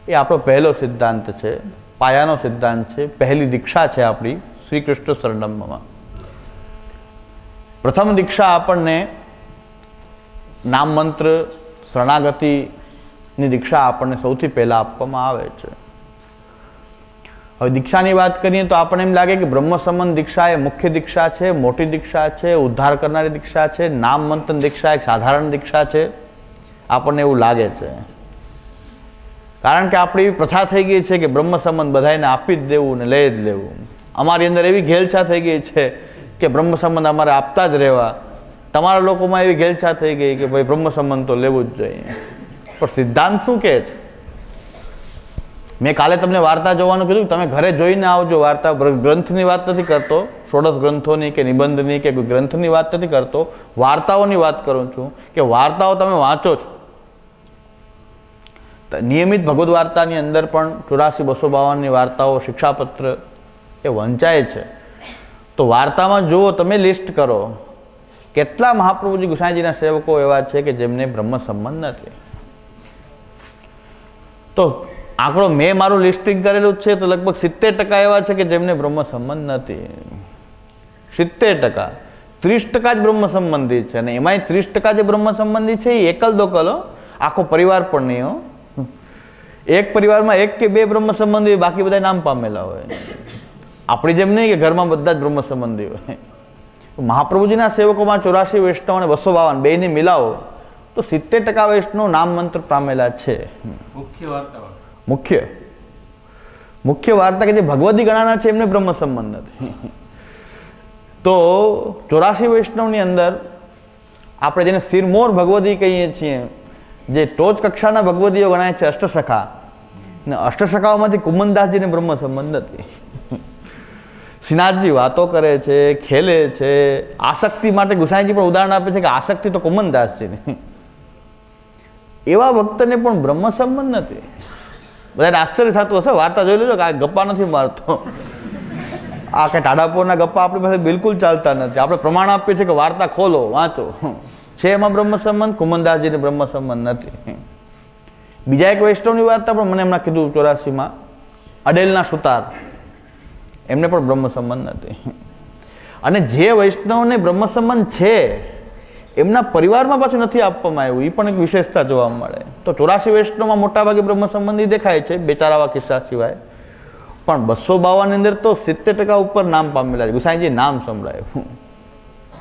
એ આપણો પહેલો સિદ્ધાંત છે, પાયાનો સિદ્ધાંત છે, પહેલી દીક્ષા છે આપણી શ્રી કૃષ્ણ શરણમ પ્રથમ દીક્ષા આપણને નામ મંત્ર શરણાગતિની દીક્ષા આપણને સૌથી પહેલાં આપવામાં આવે છે. હવે દીક્ષાની વાત કરીએ તો આપણને એમ લાગે કે બ્રહ્મ સંબંધ દીક્ષા એ મુખ્ય દીક્ષા છે, મોટી દીક્ષા છે, ઉદ્ધાર કરનારી દીક્ષા છે, નામ મંથન દીક્ષા એક સાધારણ દીક્ષા છે. આપણને એવું લાગે છે. કારણ કે આપણી એવી પ્રથા થઈ ગઈ છે કે બ્રહ્મ સંબંધ બધાને આપી જ દેવું ને લઈ જ લેવું. અમારી અંદર એવી ઘેલછા થઈ ગઈ છે કે બ્રહ્મ સંબંધ અમારે આપતા જ રહેવા. તમારા લોકોમાં એવી ઘેલછા થઈ ગઈ કે ભાઈ બ્રહ્મ સંબંધ તો લેવું જ જોઈએ. પણ સિદ્ધાંત શું કહે છે? મેં કાલે તમને વાર્તા જોવાનું કીધું તમે ઘરે જોઈને આવજો. વાર્તા ગ્રંથની વાત નથી કરતો. ષોડશ ગ્રંથોની કે નિબંધની કે ગ્રંથની વાત નથી કરતો. વાર્તાઓની વાત કરું છું કે વાર્તાઓ તમે વાંચો છો. નિયમિત ભગવદ્ વાર્તાની અંદર પણ ચોરાસી બસો બાવનની વાર્તાઓ, શિક્ષાપત્ર એ વંચાય છે. તો વાર્તામાં જુઓ, તમે લિસ્ટ કરો. કેટલા મહાપ્રભુજી ગુસાઈજીના સેવકો એવા છે કે જેમને બ્રહ્મ સંબંધ નથી? તો આંકડો મેં મારું લિસ્ટિંગ કરેલું છે, તો લગભગ સિત્તેર ટકા એવા છે કે જેમને બ્રહ્મ સંબંધ નથી. સિત્તેર ટકા. ત્રીસ ટકા જ બ્રહ્મ સંબંધી છે. અને એમાંય ત્રીસ ટકા જે બ્રહ્મ સંબંધી છે, એ એકલ દોકલ આખો પરિવાર પણ નહીં હો. એક પરિવારમાં એક કે બે બ્રહ્મ સંબંધી બાકી બધા નામ પામેલા હોય. આપણી જેમ નહીં કે ઘરમાં બધા જ બ્રહ્મ સંબંધી હોય. મહાપ્રભુજીના સેવકોમાં ચોરાશી વૈષ્ણવ અને બસો બાવન બેને મિલાવો તો સિત્તેર ટકા વૈષ્ણવ નામ મંત્ર પામેલા છે. મુખ્ય વાર્તા મુખ્ય. મુખ્ય વાર્તા કે જે ભગવદી ગણાના છે એમને બ્રહ્મ સંબંધ નથી. તો ચોરાશી વૈષ્ણવની અંદર આપણે જેને સિરમોર ભગવદી કહીએ છીએ જે ટોચ કક્ષાના ભગવદીઓ ગણાય છે અષ્ટસખા. ને અષ્ટસખાઓમાંથી કુમનદાસજીને બ્રહ્મ સંબંધ નથી. શ્રીનાથજી વાતો કરે છે, ખેલે છે, આસક્તિ માટે ગુસાઈજી પણ ઉદાહરણ આપે છે કે આસક્તિ તો કુમનદાસજીની. એવા ભક્તને પણ બ્રહ્મ સંબંધ નથી. બધાને આશ્ચર્ય થતું હશે, વાર્તા જોઈ લેજો કે આ ગપ્પા નથી મારતો. આ કે ટાડાપોરના ગપ્પા આપણી પાસે બિલકુલ ચાલતા નથી. આપણે પ્રમાણ આપીએ છીએ કે વાર્તા ખોલો, વાંચો. છે એમાં બ્રહ્મ સંબંધ? કુમનદાસજીને બ્રહ્મ સંબંધ નથી. બીજા એક વૈષ્ણવની વાર્તા પણ મને એમના કીધું ચોરાસીમાં. અડેલના સુતાર. એમને પણ બ્રહ્મ સંબંધ નથી. અને જે વૈષ્ણવને બ્રહ્મ સંબંધ છે, એમના પરિવારમાં પાછું નથી આપવામાં આવ્યું. એ પણ એક વિશેષતા જોવા મળે. તો ચોરાસી વૈષ્ણવમાં મોટાભાગે બ્રહ્મ સંબંધી દેખાય છે બેચારાવા કિસ્સા સિવાય. પણ બસો બાવનની અંદર તો સિત્તેર ટકા ઉપર નામ પામેલા છે. ગુસાઈજી નામ સંભળાયું.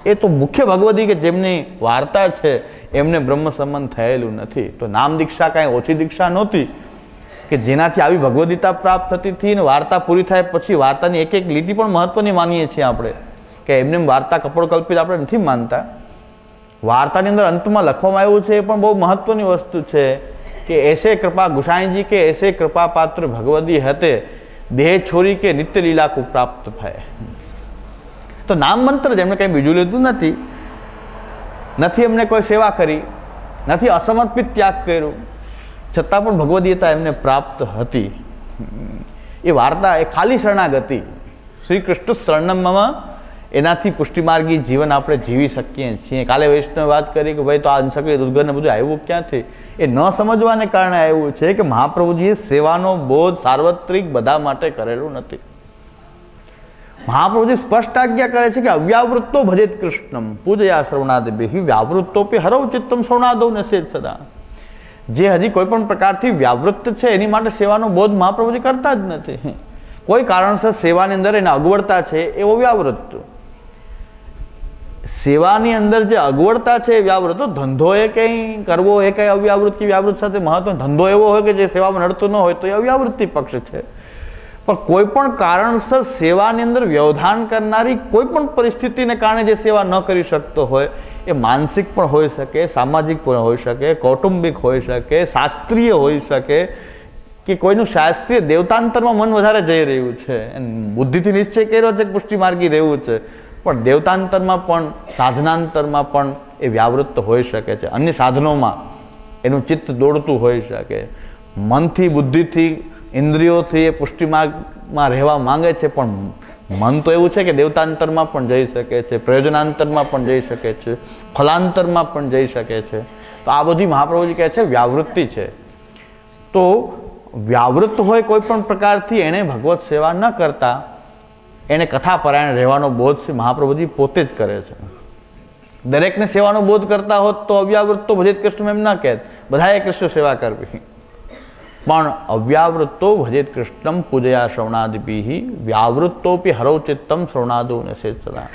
એ તો મુખ્ય ભગવદી કે જેમની વાર્તા છે, એમને બ્રહ્મ સંબંધ થયેલું નથી. તો નામ દીક્ષા કાંઈ ઓછી દીક્ષા નહોતી કે જેનાથી આવી ભગવદ્ગીતા પ્રાપ્ત થતી હતી ને વાર્તા પૂરી થાય પછી વાર્તાની એક એક લીટી પણ મહત્વની માનીએ છીએ આપણે. કે એમને એમ વાર્તા કપોળકલ્પિત આપણે નથી માનતા. વાર્તાની અંદર અંતમાં લખવામાં આવ્યું છે એ પણ બહુ મહત્વની વસ્તુ છે કે એસે કૃપા ગુસાઈજી કે એસે કૃપા પાત્ર ભગવદી હતે, દેહ છોરી કે નિત્ય લીલા કો પ્રાપ્ત થાય. તો નામ મંત્ર જેમણે કંઈ બીજું લીધું નથી. નથી એમને કોઈ સેવા કરી, નથી અસમર્પિત ત્યાગ કર્યો. છતાં પણ ભગવદીયતા એમને પ્રાપ્ત હતી. એ વાર્તા, એ ખાલી શરણાગતિ. શ્રી કૃષ્ણ શરણમમાં એનાથી પુષ્ટિમાર્ગી જીવન આપણે જીવી શકીએ છીએ. કાલે વૈષ્ણવ વાત કરી કે ભાઈ તો આ અંશક્રિય દુર્ગરને બધું આવ્યું ક્યાંથી? એ ન સમજવાને કારણે આવ્યું છે કે મહાપ્રભુજીએ સેવાનો બોધ સાર્વત્રિક બધા માટે કરેલું નથી. મહાપ્રભુજી સ્પષ્ટ આજ્ઞા કરે છે કે અવ્યાવૃત્તો ભજેત કૃષ્ણમ, પૂજયા શ્રવણાદિ બેહી વ્યાવૃત્તોપી હરવ ચિત્તમ શ્રવણાદો નશેત સદા. જે હજી કોઈ પણ પ્રકારથી વ્યાવૃત્ત છે, એની માટે સેવાનો બોધ મહાપ્રભુજી કરતા જ નથી. કોઈ કારણસર સેવાની અંદર એને અગવડતા છે, એવો વ્યાવૃત્ત. સેવાની અંદર જે અગવડતા છે, એ વ્યાવૃત્ત. ધંધો એ કંઈ કરવો એ કંઈ અવ્યાવૃત કે વ્યાવૃત સાથે મહત્વ? ધંધો એવો હોય કે જે સેવામાં નડતો ન હોય, તો એ અવ્યાવૃત્તિ પક્ષ છે. પણ કોઈ પણ કારણસર સેવાની અંદર વ્યવધાન કરનારી કોઈ પણ પરિસ્થિતિને કારણે જે સેવા ન કરી શકતો હોય એ માનસિક પણ હોઈ શકે, સામાજિક પણ હોઈ શકે, કૌટુંબિક હોઈ શકે, શાસ્ત્રીય હોઈ શકે, કે કોઈનું શાસ્ત્રીય દેવતાંતરમાં મન વધારે જઈ રહ્યું છે. બુદ્ધિથી નિશ્ચય કર્યો છે કે પુષ્ટિમાર્ગી રહેવું છે. પણ દેવતાંતરમાં પણ, સાધનાંતરમાં પણ એ વ્યાવૃત્ત હોઈ શકે છે. અન્ય સાધનોમાં એનું ચિત્ત દોડતું હોઈ શકે. મનથી, બુદ્ધિથી, ઇન્દ્રિયોથી એ પુષ્ટિમાર્ગમાં રહેવા માંગે છે, પણ મન તો એવું છે કે દેવતાંતરમાં પણ જઈ શકે છે, પ્રયોજનાંતરમાં પણ જઈ શકે છે, ફલાંતરમાં પણ જઈ શકે છે. તો આ બધી મહાપ્રભુજી કહે છે વ્યાવૃત્તિ છે. તો વ્યાવૃત્ત હોય કોઈ પણ પ્રકારથી એણે ભગવત સેવા ન કરતા એને કથા પરાયણ રહેવાનો બોધ મહાપ્રભુજી પોતે જ કરે છે. દરેકને સેવાનો બોધ કરતા હોત તો અવ્યાવૃત્ત તો ભજિત કૃષ્ણ એમ ના કહેત, બધાએ કૃષ્ણ સેવા કરવી. પણ અવ્યાવૃત્તો ભજેત કૃષ્ણમ પૂજયા શ્રવણાદિપી વ્યાવૃત્તોપી હરૌચિત્તમ શ્રવણાદો સદા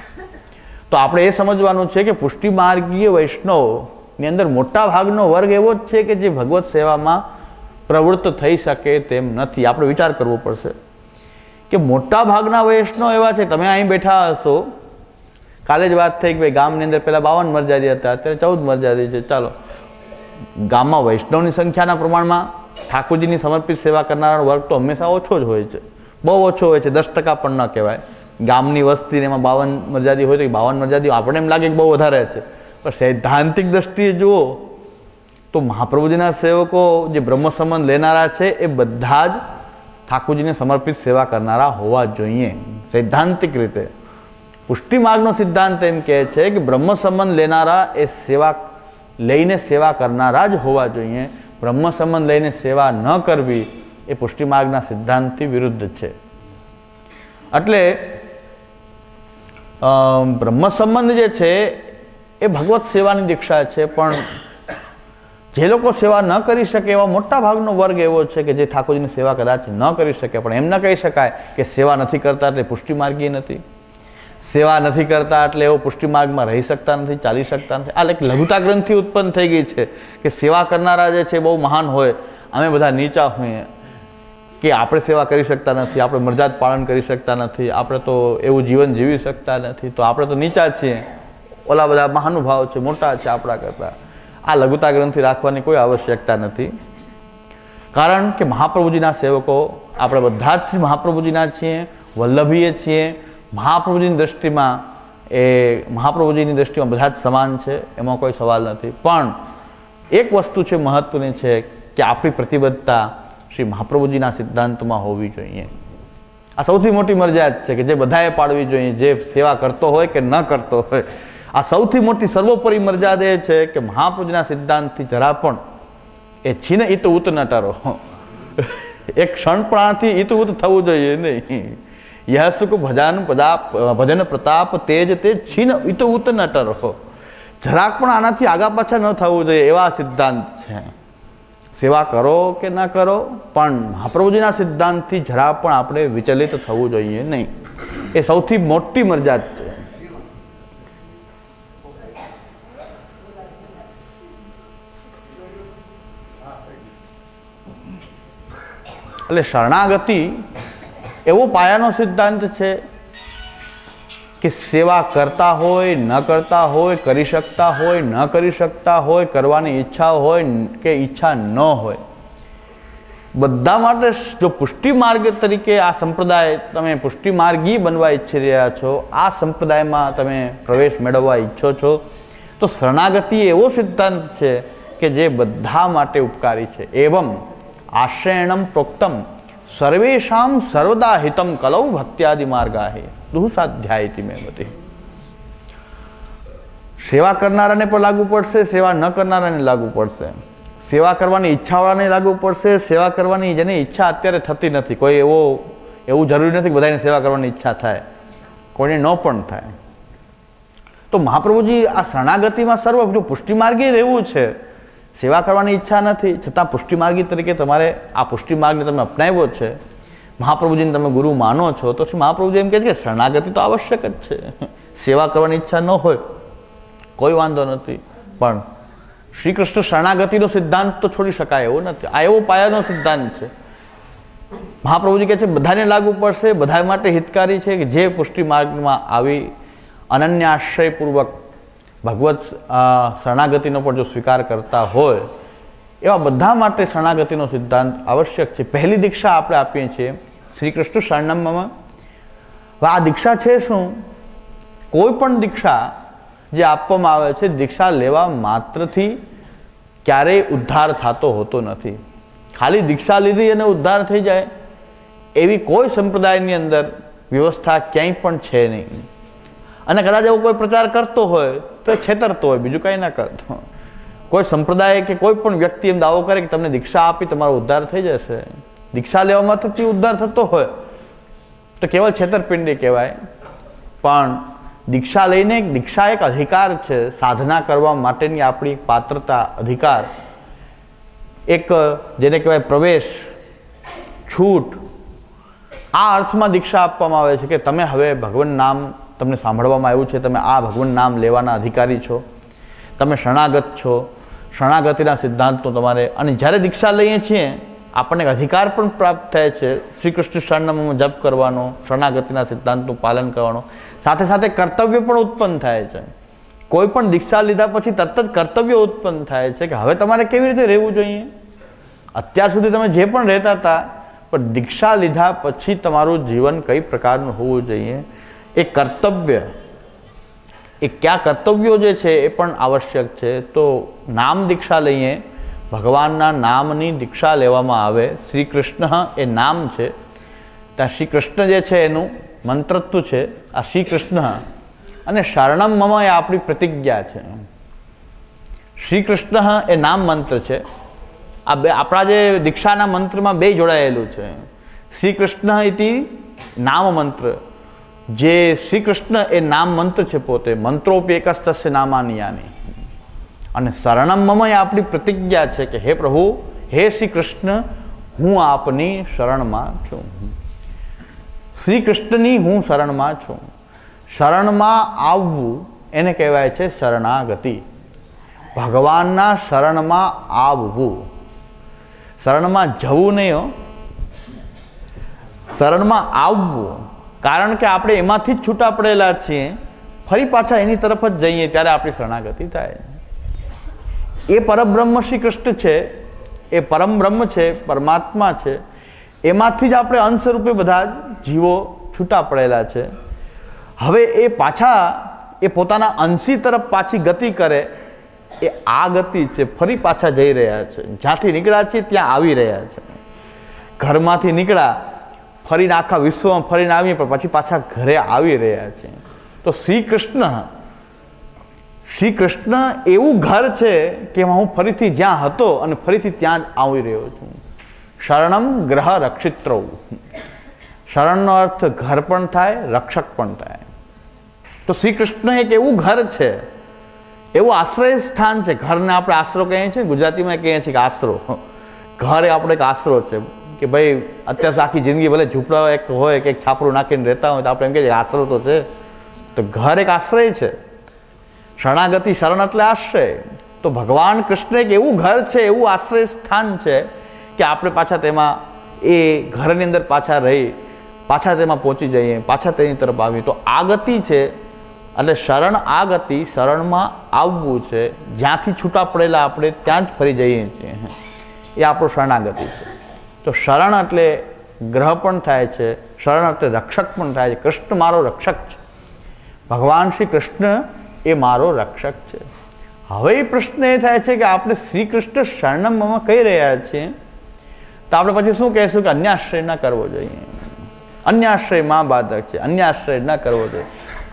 તો આપણે એ સમજવાનું છે કે પુષ્ટિમાર્ગીય વૈષ્ણવની અંદર મોટા ભાગનો વર્ગ એવો જ છે કે જે ભગવત સેવામાં પ્રવૃત્ત થઈ શકે તેમ નથી. આપણે વિચાર કરવો પડશે કે મોટા ભાગના વૈષ્ણવ એવા છે. તમે અહીં બેઠા હશો. કાલે જ વાત થઈ કે ભાઈ ગામની અંદર પહેલાં બાવન મરજાદી હતા, અત્યારે ચૌદ મરજાદી છે. ચાલો. ગામમાં વૈષ્ણવની સંખ્યાના પ્રમાણમાં ઠાકોરજીની સમર્પિત સેવા કરનારાનો વર્ગ તો હંમેશા ઓછો જ હોય છે. બહુ ઓછો હોય છે, દસ ટકા પણ ન કહેવાય. ગામની વસ્તી એમાં બાવન મરજાદી હોય તો બાવન મર્યાદી આપણને એમ લાગે કે બહુ વધારે છે. પણ સૈદ્ધાંતિક દ્રષ્ટિએ જુઓ, તો મહાપ્રભુજીના સેવકો જે બ્રહ્મ સંબંધ લેનારા છે, એ બધા જ ઠાકોરજીને સમર્પિત સેવા કરનારા હોવા જોઈએ. સૈદ્ધાંતિક રીતે. પુષ્ટિ માર્ગનો સિદ્ધાંત એમ કહે છે કે બ્રહ્મ સંબંધ લેનારા એ સેવા લઈને સેવા કરનારા જ હોવા જોઈએ. બ્રહ્મ સંબંધ લઈને સેવા ન કરવી એ પુષ્ટિમાર્ગના સિદ્ધાંતથી વિરુદ્ધ છે. એટલે બ્રહ્મ સંબંધ જે છે એ ભગવત સેવાની દીક્ષા છે, પણ જે લોકો સેવા ન કરી શકે એવા મોટા ભાગનો વર્ગ એવો છે કે જે ઠાકોરજીની સેવા કદાચ ન કરી શકે, પણ એમ ન કહી શકાય કે સેવા નથી કરતા એટલે પુષ્ટિમાર્ગી નથી. સેવા નથી કરતા એટલે એવો પુષ્ટિમાર્ગમાં રહી શકતા નથી, ચાલી શકતા નથી. આ એક લઘુતા ગ્રંથિ ઉત્પન્ન થઈ ગઈ છે કે સેવા કરનારા જે છે બહુ મહાન હોય. અમે બધા નીચા હોઈએ કે આપણે સેવા કરી શકતા નથી, આપણે મરજાદ પાલન કરી શકતા નથી, આપણે તો એવું જીવન જીવી શકતા નથી. તો આપણે તો નીચા છીએ. ઓલા બધા મહાનુભાવ છે, મોટા છે આપણા કરતાં. આ લઘુતા ગ્રંથિ રાખવાની કોઈ આવશ્યકતા નથી. કારણ કે મહાપ્રભુજીના સેવકો, આપણે બધા જ મહાપ્રભુજીના છીએ વલ્લભીએ છીએ. મહાપ્રભુજીની દૃષ્ટિમાં એ મહાપ્રભુજીની દૃષ્ટિમાં બધા જ સમાન છે, એમાં કોઈ સવાલ નથી. પણ એક વસ્તુ છે મહત્વની છે કે આપણી પ્રતિબદ્ધતા શ્રી મહાપ્રભુજીના સિદ્ધાંતમાં હોવી જોઈએ. આ સૌથી મોટી મર્યાદ છે કે જે બધાએ પાડવી જોઈએ, જે સેવા કરતો હોય કે ન કરતો હોય. આ સૌથી મોટી સર્વોપરી મર્યાદા એ છે કે મહાપ્રભુજીના સિદ્ધાંતથી જરા પણ એ છીન ઈત ઉત ન *laughs* એક ક્ષણ પણ ઇત ઉત થવું જોઈએ નહીં. યહ સુખ ભજન પ્રતાપ ભજન પ્રતાપ તેજ તે છીન ઇત ઉત નટરો ટરો જરાક પણ આનાથી આગા પાછા ન થવું જોઈએ એવા સિદ્ધાંત છે. સેવા કરો કે ન કરો, પણ મહાપ્રભુજીના સિદ્ધાંતથી જરા પણ આપણે વિચલિત થવું જોઈએ નહીં. એ સૌથી મોટી મરજાદ છે. એટલે શરણાગતિ એવો પાયાનો સિદ્ધાંત છે કે સેવા કરતા હોય, ન કરતા હોય, કરી શકતા હોય, ન કરી શકતા હોય, કરવાની ઈચ્છા હોય કે ઈચ્છા ન હોય. બધા માટે જો પુષ્ટિ માર્ગ તરીકે આ સંપ્રદાય તમે પુષ્ટિ માર્ગી બનવા ઈચ્છી રહ્યા છો, આ સંપ્રદાયમાં તમે પ્રવેશ મેળવવા ઈચ્છો છો, તો શરણાગતિ એવો સિદ્ધાંત છે કે જે બધા માટે ઉપકારી છે. એવમ આશ્રયણમ પ્રોક્તમ સર્વેશામ સર્વદા હિતમ કલૌ ભક્ત્યાદિ માર્ગા હે દુઃસાધ્યાયતિ મેં બધી સેવા કરનારાને પણ લાગુ પડશે સેવા ન કરનારાને લાગુ પડશે સેવા કરવાની ઈચ્છાવાળાને લાગુ પડશે સેવા કરવાની જેની ઈચ્છા અત્યારે થતી નથી કોઈ એવો એવું જરૂરી નથી કે બધાને સેવા કરવાની ઈચ્છા થાય કોઈને ન પણ થાય તો મહાપ્રભુજી આ શરણાગતિમાં સર્વ પુષ્ટિ માર્ગે રહેવું છે સેવા કરવાની ઈચ્છા નથી, છતાં પુષ્ટિમાર્ગી તરીકે તમારે આ પુષ્ટિમાર્ગને તમે અપનાવ્યો છે. મહાપ્રભુજીને તમે ગુરુ માનો છો, તો મહાપ્રભુજી એમ કહે છે કે શરણાગતિ તો આવશ્યક જ છે. સેવા કરવાની ઈચ્છા ન હોય, કોઈ વાંધો નથી. પણ શ્રી કૃષ્ણ શરણાગતિનો સિદ્ધાંત તો છોડી શકાય એવો નથી. આ એવો પાયાનો સિદ્ધાંત છે. મહાપ્રભુજી કહે છે, બધાને લાગુ પડશે, બધા માટે હિતકારી છે કે જે પુષ્ટિ માર્ગમાં આવી અનન્ય આશ્રયપૂર્વક ભગવત શરણાગતિનો પણ જો સ્વીકાર કરતા હોય, એવા બધા માટે શરણાગતિનો સિદ્ધાંત આવશ્યક છે. પહેલી દીક્ષા આપણે આપીએ છીએ શ્રી કૃષ્ણ શરણમમાં આ દીક્ષા છે શું? કોઈ પણ દીક્ષા જે આપવામાં આવે છે, દીક્ષા લેવા માત્રથી ક્યારેય ઉદ્ધાર થતો હોતો નથી. ખાલી દીક્ષા લીધી અને ઉદ્ધાર થઈ જાય. એવી કોઈ સંપ્રદાયની અંદર વ્યવસ્થા ક્યાંય પણ છે નહીં. અને કદાચ એવો કોઈ પ્રચાર કરતો હોય તો એ છેતરતો હોય, બીજું કાંઈ ના કરતો. કોઈ સંપ્રદાય કે કોઈ પણ વ્યક્તિ એમ દાવો કરે કે તમને દીક્ષા આપી તમારો ઉદ્ધાર થઈ જશે. દીક્ષા લેવામાં થતી ઉદ્ધાર થતો હોય. તો કેવલ છેતરપિંડી કહેવાય. પણ દીક્ષા લઈને દીક્ષા એક અધિકાર છે. સાધના કરવા માટેની આપણી પાત્રતા, અધિકાર. એક, જેને કહેવાય પ્રવેશ, છૂટ. આ અર્થમાં દીક્ષા આપવામાં આવે છે કે તમે હવે ભગવાન નામ તમને સાંભળવામાં આવ્યું છે, તમે આ ભગવાન નામ લેવાના અધિકારી છો, તમે શરણાગત છો, શરણાગતિના સિદ્ધાંતનો તમારે, અને જ્યારે દીક્ષા લઈએ છીએ, આપણને અધિકાર પણ પ્રાપ્ત થાય છે શ્રી કૃષ્ણ શરણમાં જપ કરવાનો, શરણાગતિના સિદ્ધાંતનું પાલન કરવાનો, સાથે સાથે કર્તવ્ય પણ ઉત્પન્ન થાય છે. કોઈ પણ દીક્ષા લીધા પછી તરત જ કર્તવ્ય ઉત્પન્ન થાય છે કે હવે તમારે કેવી રીતે રહેવું જોઈએ? અત્યાર સુધી તમે જે પણ રહેતા હતા, પણ દીક્ષા લીધા પછી તમારું જીવન કઈ પ્રકારનું હોવું જોઈએ? એ કર્તવ્ય. એ કયા કર્તવ્યો જે છે એ પણ આવશ્યક છે. તો નામ દીક્ષા લઈએ. ભગવાનના નામની દીક્ષા લેવામાં આવે. શ્રી કૃષ્ણ એ નામ છે. ત્યાં શ્રી કૃષ્ણ જે છે એનું મંત્રત્વ છે. આ શ્રી કૃષ્ણ અને શરણમ મમ એ આપણી પ્રતિજ્ઞા છે. શ્રી કૃષ્ણ એ નામ મંત્ર છે. આ બે આપણા જે દીક્ષાના મંત્રમાં બે જોડાયેલું છે. શ્રી કૃષ્ણ ઇતિ નામ મંત્ર. જે શ્રી કૃષ્ણ એ નામ મંત્ર છે પોતે, મંત્રોપી એકસ્તસ્ય નામાની યાની અને શરણમ મમય આપણી પ્રતિજ્ઞા છે કે હે પ્રભુ, હે શ્રી કૃષ્ણ હું આપની શરણમાં છું. શ્રી કૃષ્ણની હું શરણમાં છું. શરણમાં આવવું એને કહેવાય છે શરણાગતિ. ભગવાનના શરણમાં આવવું. શરણમાં જવું નહીં શરણમાં આવવું. કારણ કે આપણે એમાંથી જ છૂટા પડેલા છીએ. ફરી પાછા એની તરફ જ જઈએ ત્યારે આપણી શરણાગતિ થાય. એ પરબ્રહ્મ શ્રી કૃષ્ણ છે, એ પરમ બ્રહ્મ છે, પરમાત્મા છે, એમાંથી જ આપણે અંશ રૂપે બધા જીવો છૂટા પડેલા છે. હવે એ પાછા, એ પોતાના અંશી તરફ પાછી ગતિ કરે, એ આ ગતિ છે, ફરી પાછા જઈ રહ્યા છે. જ્યાંથી નીકળ્યા છે ત્યાં આવી રહ્યા છે. ઘરમાંથી નીકળ્યા ફરીને આખા વિશ્વમાં ફરીને આવીએ, પણ પછી પાછા ઘરે આવી રહ્યા છે. તો શ્રી કૃષ્ણ શ્રી કૃષ્ણ એવું ઘર છે કે એમાં હું ફરીથી જ્યાં હતો અને ફરીથી ત્યાં જ આવી રહ્યો છું. શરણમ ગ્રહ રક્ષિત્રો. શરણનો અર્થ ઘર પણ થાય, રક્ષક પણ થાય. તો શ્રી કૃષ્ણ એક એવું ઘર છે, એવું આશ્રય સ્થાન છે. ઘરને આપણે આશરો કહીએ છીએ ગુજરાતીમાં કહીએ છીએ કે આશરો. ઘર એ આપણો એક આશરો છે. કે ભાઈ, અત્યારે આખી જિંદગી ભલે ઝૂંપડા એક હોય કે એક છાપરું નાખીને રહેતા હોય, તો આપણે એમ કે આશરો તો છે. તો ઘર એક આશ્રય છે. શરણાગતિ શરણ એટલે આશ્રય. તો ભગવાન કૃષ્ણ એક એવું ઘર છે, એવું આશ્રય સ્થાન છે કે આપણે પાછા તેમાં એ ઘરની અંદર પાછા રહી, પાછા તેમાં પહોંચી જઈએ, પાછા તેની તરફ આવીએ. તો આ ગતિ છે. એટલે શરણ આ ગતિ શરણમાં આવવું છે. જ્યાંથી છૂટા પડેલા આપણે ત્યાં જ ફરી જઈએ છીએ. એ આપણો શરણાગતિ છે. તો શરણ એટલે ગ્રહ પણ થાય છે, શરણ એટલે રક્ષક પણ થાય છે. કૃષ્ણ મારો રક્ષક છે. ભગવાન શ્રી કૃષ્ણ એ મારો રક્ષક છે. હવે પ્રશ્ન એ થાય છે કે આપણે શ્રી કૃષ્ણ શરણમમાં કહી રહ્યા છીએ. તો આપણે પછી શું કહેશું કે અન્યાશ્રય ન કરવો જોઈએ. અન્યાશ્રયમાં બાધક છે. અન્યાશ્રય ન કરવો જોઈએ.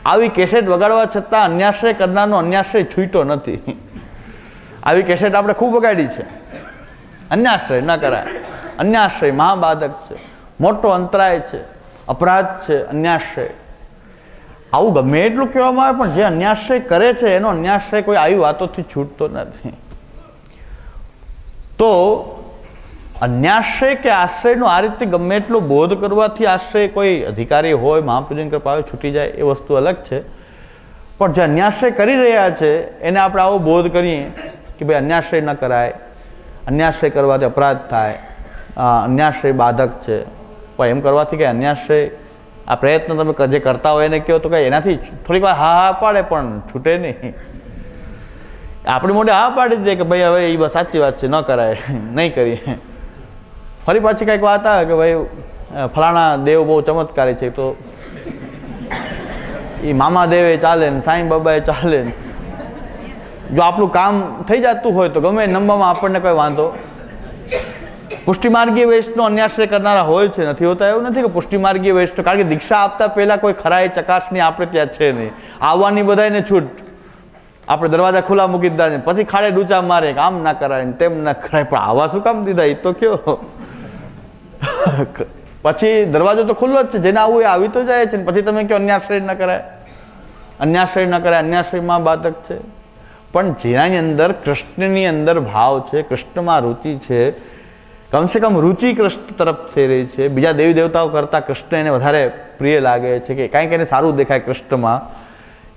આવી કેસેટ વગાડવા છતાં અન્યાશ્રય કરનારનો અન્યાશ્રય છૂટતો નથી. *laughs* આવી કેસેટ આપણે ખૂબ વગાડી છે. અન્યાશ્રય ન કરાય. અન્યાશ્રય, મહાબાધક છે. મોટો અંતરાય છે, અપરાધ છે, અન્યાશ્રય. આવું ગમે એટલું કહેવામાં આવે, પણ જે અન્યાશ્રય કરે છે, એનો અન્યાશ્રય કોઈ આવી વાતોથી છૂટતો નથી. તો અન્યાશ્રય કે આશ્રયનો આ રીતે ગમે એટલો બોધ કરવાથી આશ્રય કોઈ અધિકારી હોય મહાપૂજન કૃપા હોય, છૂટી જાય, એ વસ્તુ અલગ છે. પણ જે અન્યાશ્રય કરી રહ્યા છે, એને આપણે આવો બોધ કરીએ કે ભાઈ અન્યાશ્રય ન કરાય. અન્યાશ્રય કરવાથી અપરાધ થાય. અન્યાશ્રય બાધક છે. પણ એમ કરવાથી કે અન્યાશ્રય, આ પ્રયત્ન તમે જે કરતા હોય એને કહો તો કંઈ એનાથી થોડીક વાર હા હા પાડે પણ છૂટે નહીં. આપણી મોઢે હા પાડી દે કે ભાઈ હવે એ બસ સાચી વાત છે, ન કરાય, નહીં કરીએ. ફરી પાછી કંઈક વાત આવે કે ભાઈ ફલાણા દેવ બહુ ચમત્કારી છે, તો એ મામા દેવે ચાલે ને સાંઈ બાબાએ ચાલે જો આપણું કામ થઈ જતું હોય તો ગમે નંબરમાં આપણને કોઈ વાંધો પુષ્ટિમાર્ગીય વૈષ્ણવ અન્યાશ્રય કરનારા હોય છે, નથી હોતા? એવું નથી કે પુષ્ટિમાર્ગીય વૈષ્ણવ કારણ કે દીક્ષા આપતા પહેલાં કોઈ ખરાઈ, ચકાસણી આપણે ત્યાં છે નહીં. આવવાની બધાને છૂટ. આપણે દરવાજા ખુલ્લા મૂકી દીધા છે. પછી ખાડે ડૂચા મારે આમ ના કરાય ને તેમ ના કરાય. પણ આવા શું કામ દીધા? એ તો કયો? *laughs* પછી દરવાજો તો ખુલ્લો જ છે. જેને આવું એ આવી તો જાય છે ને. પછી તમે કયો અન્યાશ્રય ન કરાય? અન્યાશ્રય ન કરાય અન્યાશ્રયમાં બાધક છે. પણ જેનાની અંદર કૃષ્ણની અંદર ભાવ છે, કૃષ્ણમાં રુચિ છે કમસે કમ રુચિ કૃષ્ણ તરફ થઈ રહી છે. બીજા દેવી દેવતાઓ કરતાં કૃષ્ણ એને વધારે પ્રિય લાગે છે કે કાંઈક એને સારું દેખાય કૃષ્ણમાં.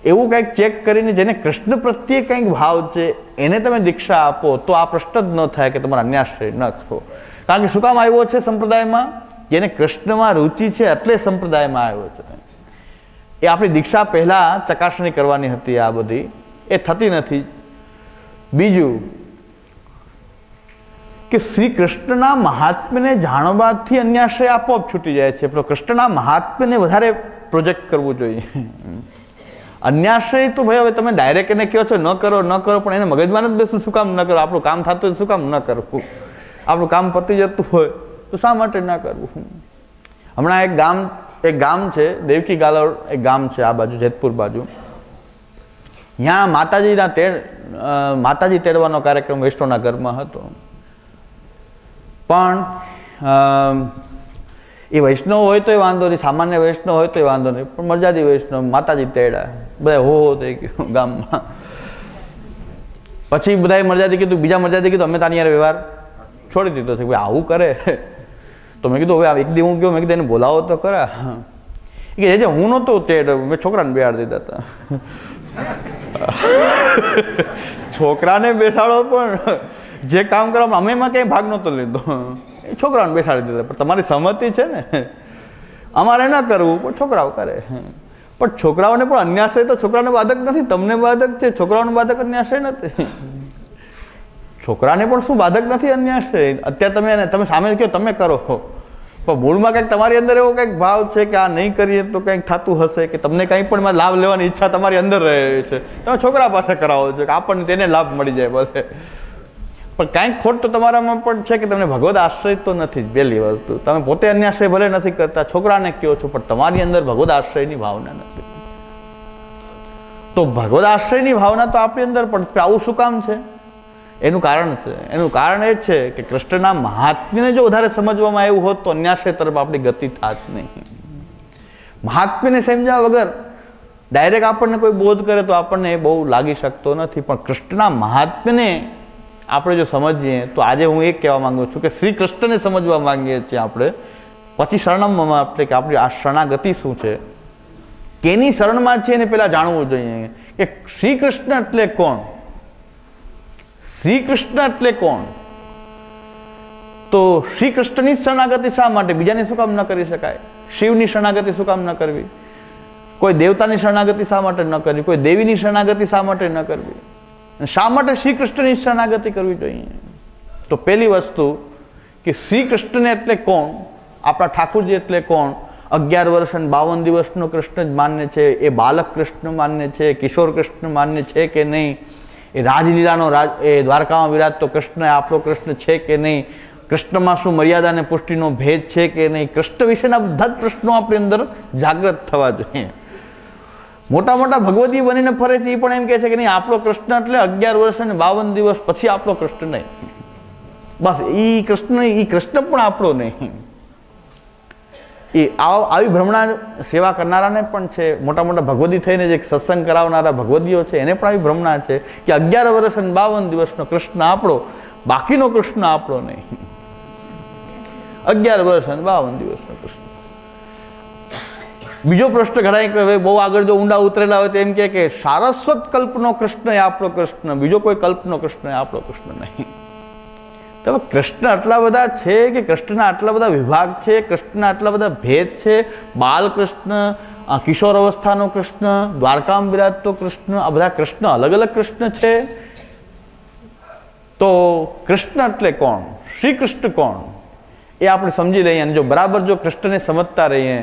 એવું કંઈક ચેક કરીને જેને કૃષ્ણ પ્રત્યે કંઈક ભાવ છે, એને તમે દીક્ષા આપો તો આ પ્રશ્ન જ ન થાય કે તમારા અન્યાશ્રય ન કરો કારણ કે શું કામ આવ્યો છે સંપ્રદાયમાં? જેને કૃષ્ણમાં રુચિ છે એટલે સંપ્રદાયમાં આવ્યો છે એ આપણી દીક્ષા પહેલાં ચકાસણી કરવાની હતી આ બધી. એ થતી નથી. બીજું કે શ્રી કૃષ્ણના મહાત્મ્યને જાણવાથી અન્યાશ્રય આપોઆપ છૂટી જાય છે. પણ કૃષ્ણના મહાત્મ્યને વધારે પ્રોજેક્ટ કરવું જોઈએ. અન્યાશ્રય તો ભાઈ હવે તમે ડાયરેક્ટ એને કહો છો, ન કરો ન કરો, પણ એને મગજમાં જ બેસું શું કામ ન કરો? આપણું કામ થતું શું કામ ન કરવું? આપણું કામ પતી જતું હોય તો શા માટે ના કરવું? હમણાં એક ગામ એક ગામ છે, દેવકી ગાલોડ એક ગામ છે આ બાજુ, જેતપુર બાજુ. ત્યાં માતાજીના તેડ માતાજી તેડવાનો કાર્યક્રમ વૈષ્ણવના ઘરમાં હતો. પણ એ વૈષ્ણવ હોય તોય વાંધો નહીં, સામાન્ય વૈષ્ણવ હોય તોય વાંધો નહીં, પણ મર્યાદી વૈષ્ણવ, માતાજી તેડા બધા હો હો થઈ ગયું ગામમાં. પછી બધાએ મરજાદી કીધું, બીજા મરજાદી કીધું, અમે તાની યાર વ્યવહાર છોડી દીધો ભાઈ, આવું કરે? તો મેં કીધું, હવે એક દી હું કહ્યું મેં કીધું, એને બોલાવો તો ખરા. એ જે હું નહોતો તેડ, મેં છોકરાને બેહાડી દીધા હતા છોકરાને બેસાડો પણ. જે કામ કરવામાં અમે એમાં ક્યાંય ભાગ નહોતો લીધો. એ છોકરાઓને બેસાડી દીધા. પણ તમારી સહમતિ છે ને, અમારે ન કરવું, પણ છોકરાઓ કરે. પણ છોકરાઓને પણ અન્યાશય તો છોકરાને બાધક નથી. તમને બાધક છે, છોકરાઓને બાધક અન્યાશય નથી. છોકરાને પણ શું બાધક નથી અન્યાશય અત્યારે તમે એને, તમે સામે કહો, તમે કરો. પણ મૂળમાં કંઈક તમારી અંદર એવો કંઈક ભાવ છે કે આ નહીં કરીએ તો કંઈક થતું હશે કે તમને કંઈ પણ લાભ લેવાની ઈચ્છા તમારી અંદર રહે છે. તમે છોકરા પાસે કરાવો છો કે આપણને તેને લાભ મળી જાય ભલે. પણ કાંઈક ખોટ તો તમારામાં પણ છે કે તમને ભગવદ આશ્રય તો નથી જ પહેલી વસ્તુ. તમે પોતે અન્યાશ્રય ભલે નથી કરતા, છોકરાને કહો છો, પણ તમારી અંદર ભગવદ આશ્રયની ભાવના નથી. તો ભગવદ આશ્રયની ભાવના તો આપણી અંદર પણ આવું શું કામ છે? એનું કારણ છે. એનું કારણ એ છે કે કૃષ્ણના મહાત્મ્યને જો વધારે સમજવામાં આવ્યું હોત તો અન્યાશ્રય તરફ આપણી ગતિ થાત નહીં. મહાત્મ્યને સમજ્યા વગર ડાયરેક્ટ આપણને કોઈ બોધ કરે તો આપણને એ બહુ લાગી શકતો નથી. પણ કૃષ્ણના મહાત્મ્યને આપણે જો સમજીએ, તો આજે હું એ કહેવા માંગુ છું કે શ્રી કૃષ્ણને સમજવા માંગીએ છીએ આપણે. પછી શરણમાં એટલે કે આપણી આ શરણાગતિ શું છે? કેની શરણમાં છે એને પહેલાં જાણવું જોઈએ કે શ્રી કૃષ્ણ એટલે કોણ? શ્રી કૃષ્ણ એટલે કોણ? તો શ્રી કૃષ્ણની શરણાગતિ શા માટે? બીજાની શું કામ ન કરી શકાય? શિવની શરણાગતિ શું કામ ન કરવી? કોઈ દેવતાની શરણાગતિ શા માટે ન કરવી? કોઈ દેવીની શરણાગતિ શા માટે ન કરવી? શા માટે શ્રી કૃષ્ણની શરણાગતિ કરવી જોઈએ? તો પહેલી વસ્તુ કે શ્રી કૃષ્ણને એટલે કોણ? આપણા ઠાકુરજી એટલે કોણ? અગિયાર વર્ષ અને બાવન દિવસનો કૃષ્ણ જ માન્ય છે. એ બાલક કૃષ્ણ માન્ય છે? કિશોર કૃષ્ણ માન્ય છે કે નહીં? એ રાજલીલાનો રાજ, એ દ્વારકામાં વિરાજતો કૃષ્ણ આપણો કૃષ્ણ છે કે નહીં? કૃષ્ણમાં શું મર્યાદા અને પુષ્ટિનો ભેદ છે કે નહીં? કૃષ્ણ વિશેના બધા જ પ્રશ્નો આપણી અંદર જાગૃત થવા જોઈએ. મોટા મોટા ભગવતી બનીને ફરે છે એ પણ એમ કહે છે કે નહીં, આપણો કૃષ્ણ એટલે અગિયાર વર્ષ અને બાવન દિવસ પછી આપણો કૃષ્ણ નહીં. બસ એ કૃષ્ણ એ કૃષ્ણ પણ આપણો નહીં. એ આવ- ભ્રમણા સેવા કરનારાને પણ છે મોટા મોટા ભગવદી થઈને જે સત્સંગ કરાવનારા ભગવદીઓ છે, એને પણ આવી ભ્રમણા છે કે અગિયાર વર્ષ અને બાવન દિવસનો કૃષ્ણ આપણો, બાકીનો કૃષ્ણ આપણો નહીં. અગિયાર વર્ષ અને બાવન દિવસનો કૃષ્ણ. બીજો પ્રશ્ન ઘણા કે હવે બહુ આગળ જો ઊંડા ઉતરેલા હોય તો એમ કે કે સારસ્વત કલ્પનો કૃષ્ણ એ આપણો કૃષ્ણ, બીજો કોઈ કલ્પનો કૃષ્ણ એ આપણો કૃષ્ણ નહીં. તો કૃષ્ણ આટલા બધા છે કે કૃષ્ણના આટલા બધા વિભાગ છે, કૃષ્ણના આટલા બધા ભેદ છે? બાલકૃષ્ણ કિશોર અવસ્થાનો કૃષ્ણ, દ્વારકામ બિરાજતો કૃષ્ણ, આ બધા કૃષ્ણ અલગ અલગ કૃષ્ણ છે? તો કૃષ્ણ એટલે કોણ? શ્રી કૃષ્ણ કોણ? એ આપણે સમજી લઈએ અને જો બરાબર જો કૃષ્ણને સમજતા રહીએ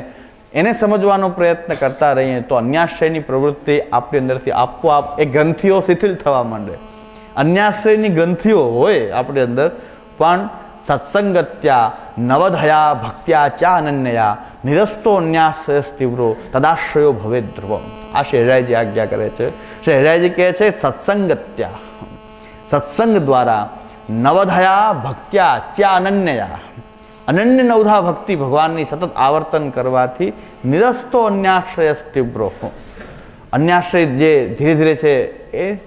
એને સમજવાનો પ્રયત્ન કરતા રહીએ તો અન્યાશ્રયની પ્રવૃત્તિ આપણી અંદરથી આપોઆપ એ ગ્રંથિઓ શિથિલ થવા માંડે. અન્યાશ્રયની ગ્રંથિઓ હોય આપણી અંદર, પણ સત્સંગત્યા નવધયા ભક્ત્યા ચા અનન્યયા નિરસ્તો અન્યાશ્રય તીવ્રો તદાશ્રયો ભવે ધ્રુવમ આ શહેરાયજી આજ્ઞા કરે છે. શહેરાયજી કહે છે, સત્સંગત્યા. સત્સંગ દ્વારા નવધયા ભક્ત્યા ચા અનન્યયા અનન્ય નવધા ભક્તિ ભગવાનની સતત આવર્તન કરવાથી નિરસ્તો અન્યાશ્રય તીવ્રો અન્યાશ્રય જે ધીરે ધીરે છે એ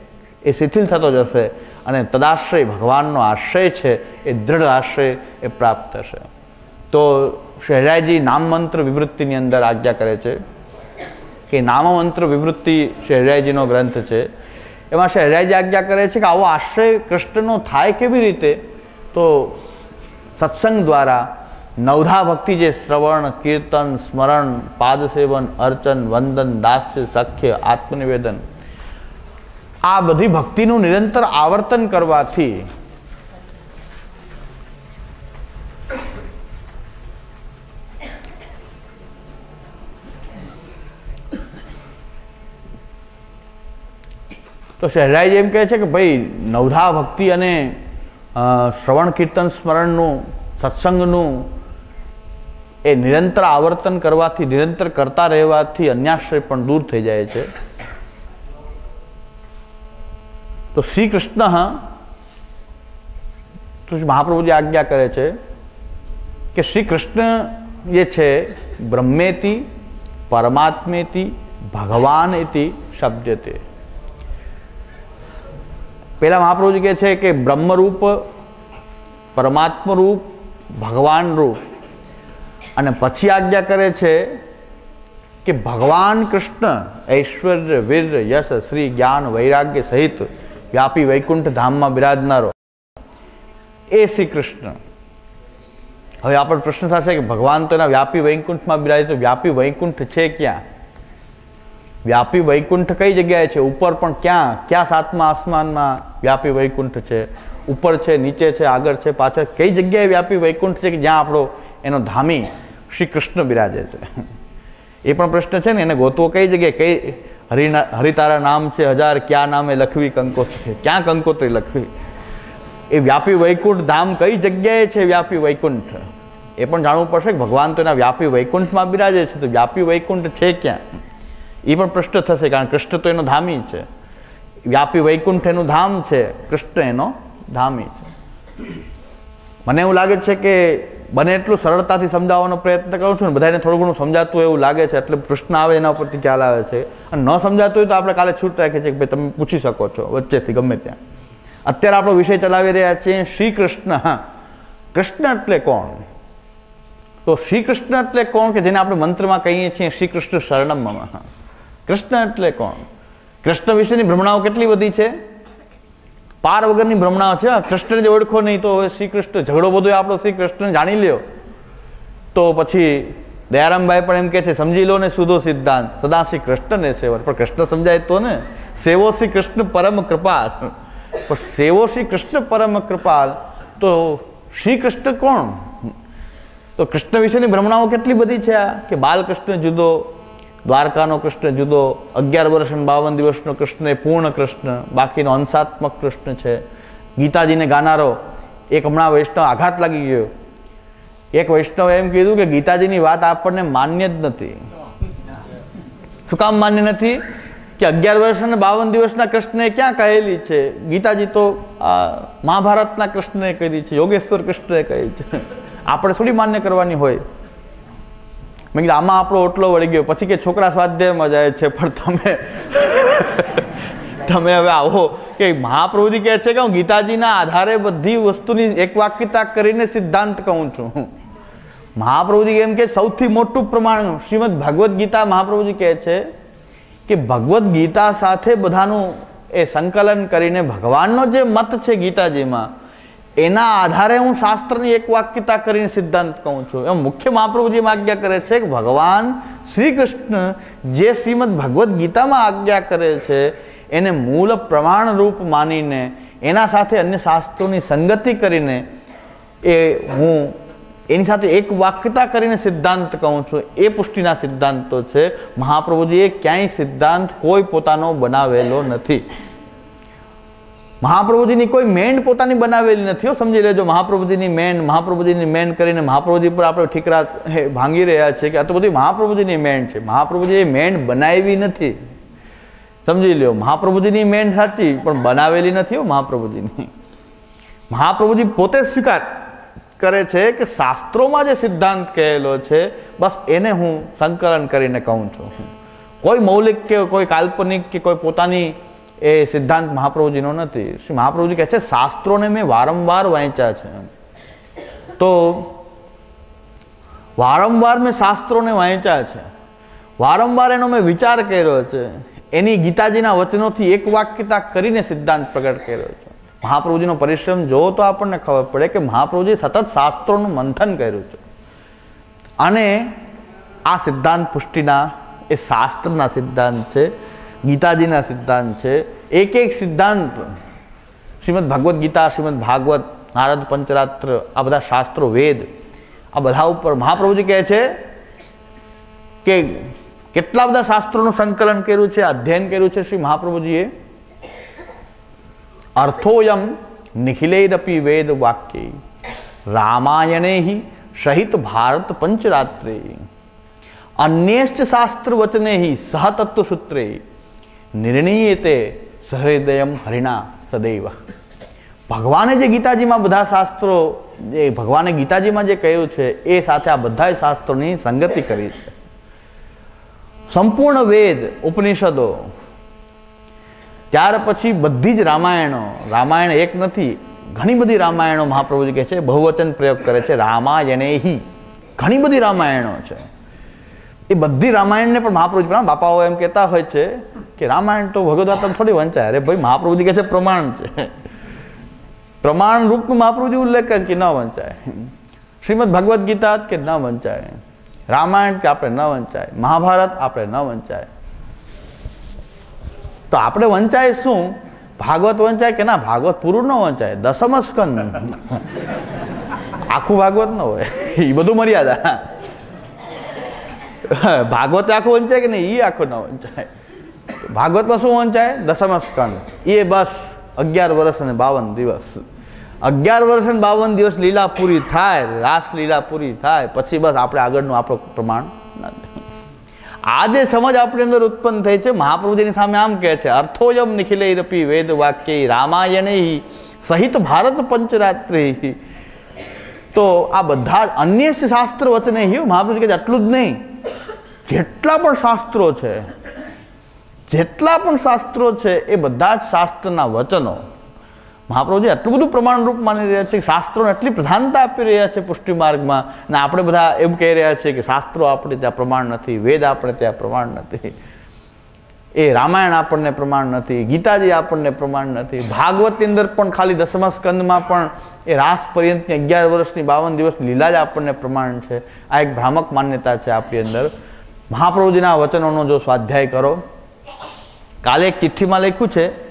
એ શિથિલ થતો જશે અને તદાશ્રય ભગવાનનો આશ્રય છે એ દૃઢ આશ્રય એ પ્રાપ્ત થશે. તો શહેરાયજી નામમંત્ર વિવૃત્તિની અંદર આજ્ઞા કરે છે કે નામમંત્ર વિવૃત્તિ શહેરાયજીનો ગ્રંથ છે. એમાં શહેરાયજી આજ્ઞા કરે છે કે આવો આશ્રય કૃષ્ણનો થાય કેવી રીતે? તો સત્સંગ દ્વારા નવધા ભક્તિ જે શ્રવણ, કીર્તન, સ્મરણ, પાદસેવન, અર્ચન, વંદન, દાસ્ય, સખ્ય, આત્મનિવેદન, આ બધી ભક્તિનું નિરંતર આવર્તન કરવાથી તો શહેરાઈ એમ કહે છે કે, ભાઈ, નવધા ભક્તિ અને શ્રવણ કીર્તન સ્મરણનું, સત્સંગનું એ નિરંતર આવર્તન કરવાથી, નિરંતર કરતા રહેવાથી અન્યાશ્રય પણ દૂર થઈ જાય છે. તો શ્રી કૃષ્ણ તો મહાપ્રભુજી આજ્ઞા કરે છે કે શ્રી કૃષ્ણ જે છે, બ્રહ્મેતિ, પરમાત્મેતી ભગવાન ઇતિ શબ્દતે. પહેલા મહાપ્રભુજી કહે છે કે બ્રહ્મરૂપ પરમાત્મ રૂપ ભગવાન રૂપ અને પછી આજ્ઞા કરે છે કે ભગવાન કૃષ્ણ, ઐશ્વર્ય, વીર, યશ, શ્રી, જ્ઞાન, વૈરાગ્ય સહિત વ્યાપી વૈકુંઠ ધામમાં બિરાજનારો. એ શ્રી કૃષ્ણ. હવે આપણો પ્રશ્ન થશે કે ભગવાન તો એના વ્યાપી વૈકુંઠમાં બિરાજે તો વ્યાપી વૈકુંઠ છે ક્યાં? વ્યાપી વૈકુંઠ કઈ જગ્યાએ છે? ઉપર પણ ક્યાં? ક્યાં સાતમા આસમાનમાં વ્યાપી વૈકુંઠ છે? ઉપર છે, નીચે છે, આગળ છે, પાછળ કઈ જગ્યાએ વ્યાપી વૈકુંઠ છે કે જ્યાં આપણો એનો ધામી શ્રી કૃષ્ણ બિરાજે છે? એ પણ પ્રશ્ન છે ને, એને ગોતવો કઈ જગ્યાએ? કઈ હરિના, હરિતારા નામ છે, હજાર ક્યાં નામે લખવી કંકોત્રી ક્યાં કંકોત્રી લખવી? એ વ્યાપી વૈકુંઠ ધામ કઈ જગ્યાએ છે વ્યાપી વૈકુંઠ? એ પણ જાણવું પડશે કે ભગવાન તો એના વ્યાપી વૈકુંઠમાં બિરાજે છે, તો વ્યાપી વૈકુંઠ છે ક્યાં? એ પણ પ્રશ્ન થશે કારણ કૃષ્ણ તો એનો ધામી છે. વ્યાપી વૈકુંઠ એનું ધામ છે, કૃષ્ણ એનો ધામી છે. મને એવું લાગે છે કે બને એટલું સરળતાથી સમજાવવાનો પ્રયત્ન કરું છું ને બધાને થોડું ઘણું સમજાતું એવું લાગે છે, એટલે પ્રશ્ન આવે એના ઉપરથી ખ્યાલ આવે છે. અને ન સમજાતું હોય તો આપણે કાલે છૂટ રાખીએ છીએ કે ભાઈ તમે પૂછી શકો છો વચ્ચેથી ગમે ત્યાં. અત્યારે આપણો વિષય ચલાવી રહ્યા છીએ શ્રી કૃષ્ણ કૃષ્ણ એટલે કોણ? તો શ્રી કૃષ્ણ એટલે કોણ કે જેને આપણે મંત્રમાં કહીએ છીએ શ્રી કૃષ્ણ શરણમ. કૃષ્ણ એટલે કોણ? કૃષ્ણ વિશેની ભ્રમણાઓ કેટલી બધી છે? પાર વગરની ભ્રમણાઓ છે. કૃષ્ણને જે ઓળખો નહીં તો હવે શ્રી કૃષ્ણ ઝઘડો બધો આપણો શ્રી કૃષ્ણ જાણી લ્યો. તો પછી દયારામભાઈ પણ એમ કહે છે, સમજી લો ને સુધો સિદ્ધાંત. સદા શ્રી કૃષ્ણને સેવન પણ કૃષ્ણ સમજાય તો ને, સેવો શ્રી કૃષ્ણ પરમ કૃપાલ. પણ સેવો શ્રી કૃષ્ણ પરમ કૃપાલ. તો શ્રી કૃષ્ણ કોણ? તો કૃષ્ણ વિશેની ભ્રમણાઓ કેટલી બધી છે આ? કે બાલકૃષ્ણ જુદો દ્વારકાનો કૃષ્ણ, જુદો. અગિયાર વર્ષ અને બાવન દિવસનો કૃષ્ણ એ પૂર્ણ કૃષ્ણ. બાકીનો અંશાત્મક કૃષ્ણ છે. ગીતાજીને ગાનારો. એક હમણાં વૈષ્ણવ આઘાત લાગી ગયો. એક વૈષ્ણવે એમ કીધું કે ગીતાજીની વાત આપણને માન્ય જ નથી. શું કામ માન્ય નથી? કે અગિયાર વર્ષ અને બાવન દિવસના કૃષ્ણએ ક્યાં કહેલી છે? ગીતાજી તો મહાભારતના કૃષ્ણએ કહી છે. યોગેશ્વર કૃષ્ણએ કહી છે. આપણે થોડી માન્ય કરવાની હોય. મેં કીધું, આમાં આપણો ઓટલો વળી ગયો. પછી કે, છોકરા સ્વાધ્યાયમાં જાય છે, પણ તમે તમે હવે આવો. કે મહાપ્રભુજી કહે છે કે, હું ગીતાજીના આધારે બધી વસ્તુની એક વાક્યતા કરીને સિદ્ધાંત કહું છું. મહાપ્રભુજી એમ કે, સૌથી મોટું પ્રમાણ શ્રીમદ ભગવદ્ ગીતા મહાપ્રભુજી કહે છે કે, ભગવદ્ ગીતા સાથે બધાનું એ સંકલન કરીને ભગવાનનો જે મત છે ગીતાજીમાં એના આધારે હું શાસ્ત્રની એક વાક્યતા કરીને સિદ્ધાંત કહું છું. એમ મુખ્ય મહાપ્રભુજીમાં આજ્ઞા કરે છે કે ભગવાન શ્રી કૃષ્ણ જે શ્રીમદ ભગવદ્ ગીતામાં આજ્ઞા કરે છે, એને મૂળ પ્રમાણરૂપ માનીને, એના સાથે અન્ય શાસ્ત્રોની સંગતિ કરીને એ હું એની સાથે એક વાક્યતા કરીને સિદ્ધાંત કહું છું. એ પુષ્ટિના સિદ્ધાંતો છે. મહાપ્રભુજીએ ક્યાંય સિદ્ધાંત કોઈ પોતાનો બનાવેલો નથી. મહાપ્રભુજીની કોઈ મેન્ડ પોતાની બનાવેલી નથી સમજી લેજો. મહાપ્રભુજીની મેન્ડ મહાપ્રભુજીની મેન્ડ કરીને મહાપ્રભુજી પર આપણે ઠીકરા ભાંગી રહ્યા છે કે આ તો બધી મહાપ્રભુજીની મેન્ડ છે. મહાપ્રભુજીએ મેન્ડ બનાવી નથી. સમજી લ્યો, મહાપ્રભુજીની મેન્ડ સાચી, પણ બનાવેલી નથી મહાપ્રભુજીની. મહાપ્રભુજી પોતે સ્વીકાર કરે છે કે શાસ્ત્રોમાં જે સિદ્ધાંત કહેલો છે, બસ એને હું સંકલન કરીને કહું છું. કોઈ મૌલિક કે કોઈ કાલ્પનિક કે કોઈ પોતાની એ સિદ્ધાંત મહાપ્રભુજીનો નથી. શ્રી મહાપ્રભુજી કહે છે, શાસ્ત્રોને મેં વારંવાર વાંચ્યા છે. તો વારંવાર મેં શાસ્ત્રોને વાંચ્યા છે. વારંવાર એનો મેં વિચાર કર્યો છે. એની ગીતાજીના વચનોથી એક વાક્યતા કરીને સિદ્ધાંત પ્રગટ કર્યો છે. મહાપ્રભુજીનો પરિશ્રમ જોવો તો આપણને ખબર પડે કે મહાપ્રભુજીએ સતત શાસ્ત્રોનું મંથન કર્યું છે. અને આ સિદ્ધાંત પુષ્ટિના એ શાસ્ત્રના સિદ્ધાંત છે. ગીતાજીના સિદ્ધાંત છે એક એક સિદ્ધાંત શ્રીમદ ભગવદ્ ગીતા શ્રીમદ ભાગવત નારદ પંચરાત્ર આ બધા શાસ્ત્રો વેદ આ બધા ઉપર મહાપ્રભુજી કહે છે કે કેટલા બધા શાસ્ત્રોનું સંકલન કર્યું છે, અધ્યયન કર્યું છે શ્રી મહાપ્રભુજીએ? અર્થોયમ નિખિલેરપી વેદ વાક્ય રામાયણે સહિત ભારત પંચરાત્રે, અન્યેશ્ચ શાસ્ત્ર વચને સહતત્વ સૂત્રે નિર્ણયતે સહૃદયમ હરિણા સદૈવ. ભગવાને જે ગીતાજીમાં બધા શાસ્ત્રો, જે ભગવાને ગીતાજીમાં જે કહ્યું છે, એ સાથે આ બધા શાસ્ત્રોની સંગતિ કરી છે. સંપૂર્ણ વેદ, ઉપનિષદો, ત્યાર પછી બધી જ રામાયણો, રામાયણ એક નથી, ઘણી બધી રામાયણો મહાપ્રભુજી કહે છે, બહુવચન પ્રયોગ કરે છે રામાયણે ઘણી બધી રામાયણો છે. એ બધી રામાયણને પણ મહાપ્રભુજી પ્રમાણ બાપાઓ એમ કહેતા હોય છે કે રામાયણ તો ભગવદ્ થોડી વંચાય. અરે ભાઈ, મહાપ્રભુજી કહે છે પ્રમાણ છે. પ્રમાણ રૂપનું મહાપ્રભુજી ઉલ્લેખ કે ન વંચાય. શ્રીમદ ભગવદ્ ગીતા કે ન વંચાય. રામાયણ કે આપણે ન વંચાય. મહાભારત આપણે ન વંચાય. તો આપણે વંચાય શું? ભાગવત વંચાય કે ના? ભાગવત પૂરું ન વંચાય. દસમ સ્કંદ. આખું ભાગવત ન હોય. એ બધું મર્યાદા. *laughs* ભાગવત આખું વંચાય કે નહીં? એ આખું ન વંચાય ભાગવતમાં શું વંચાય દસમ સ્કંદ. એ બસ અગિયાર વર્ષ અને બાવન દિવસ. અગિયાર વર્ષ અને બાવન દિવસ લીલા પૂરી થાય, રાસ પૂરી થાય, પછી બસ આપણે આગળનું આપણું પ્રમાણ નથી આ સમજ આપણી અંદર ઉત્પન્ન થઈ છે, મહાપ્રભુજીની સામે આમ કહે છે, અર્થોયમ નિખિલૈરપી વેદ વાક્ય રામાયણે સહિત ભારત પંચરાત્રિ. તો આ બધા અન્ય શાસ્ત્ર વચને હિ મહાપ્રભુજી કહે છે, આટલું જ નહીં. જેટલા પણ શાસ્ત્રો છે, જેટલા પણ શાસ્ત્રો છે, એ બધા જ શાસ્ત્રના વચનો. મહાપ્રભુજી આટલું બધું પ્રમાણરૂપ માની રહ્યા છે શાસ્ત્રોને એટલી પ્રધાનતા આપી રહ્યા છે પુષ્ટિ માર્ગમાં અને આપણે બધા એમ કહી રહ્યા છીએ કે શાસ્ત્રો આપણે ત્યાં પ્રમાણ નથી, વેદ આપણે ત્યાં પ્રમાણ નથી. એ રામાયણ આપણને પ્રમાણ નથી, ગીતાજી આપણને પ્રમાણ નથી, ભાગવતની અંદર પણ ખાલી દસમા સ્કંદમાં પણ એ રાસ પર્યંતની અગિયાર વર્ષની બાવન દિવસની લીલા જ આપણને પ્રમાણ છે. આ એક ભ્રામક માન્યતા છે આપણી અંદર. મહાપ્રભુજીના વચનોનો જો સ્વાધ્યાય કરો. કાલે એક ચિઠ્ઠીમાં લખ્યું છે.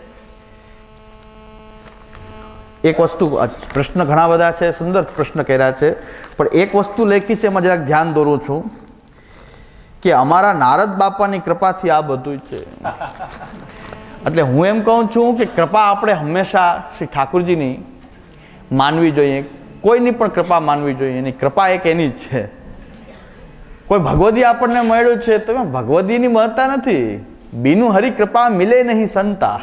એક વસ્તુ પ્રશ્ન ઘણા બધા છે, સુંદર પ્રશ્ન કર્યા છે. પણ એક વસ્તુ લખી છે, એમાં જરાક ધ્યાન દોરું છું. કે અમારા નારદ બાપાની કૃપાથી આ બધું છે. એટલે હું એમ કહું છું કે કૃપા આપણે હંમેશા શ્રી ઠાકુરજીની માનવી જોઈએ. કોઈની પણ કૃપા માનવી જોઈએ. એની કૃપા એક એની જ છે. કોઈ ભગવદી આપણને મળ્યું છે તો ભગવદીની મહત્તા નથી. બીનું હરિ કૃપા મિલે નહીં સંતા.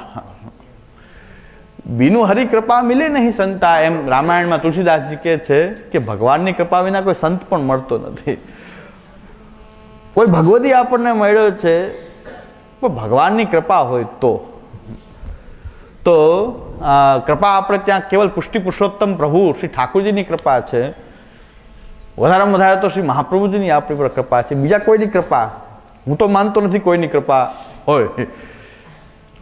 બીનું હરિ કૃપા મિલે નહીં સંતા એમ રામાયણમાં તુલસીદાસજી કહે છે કે ભગવાનની કૃપા વિના કોઈ સંત પણ મળતો નથી. કોઈ ભગવદી આપણને મળ્યો છે, પણ ભગવાનની કૃપા હોય તો. તો કૃપા આપણે ત્યાં કેવલ પુષ્ટિ પુરુષોત્તમ પ્રભુ શ્રી ઠાકુરજીની કૃપા છે વધારેમાં વધારે તો શ્રી મહાપ્રભુજીની આપણી પર કૃપા છે. બીજા કોઈની કૃપા? હું તો માનતો નથી કોઈની કૃપા હોય.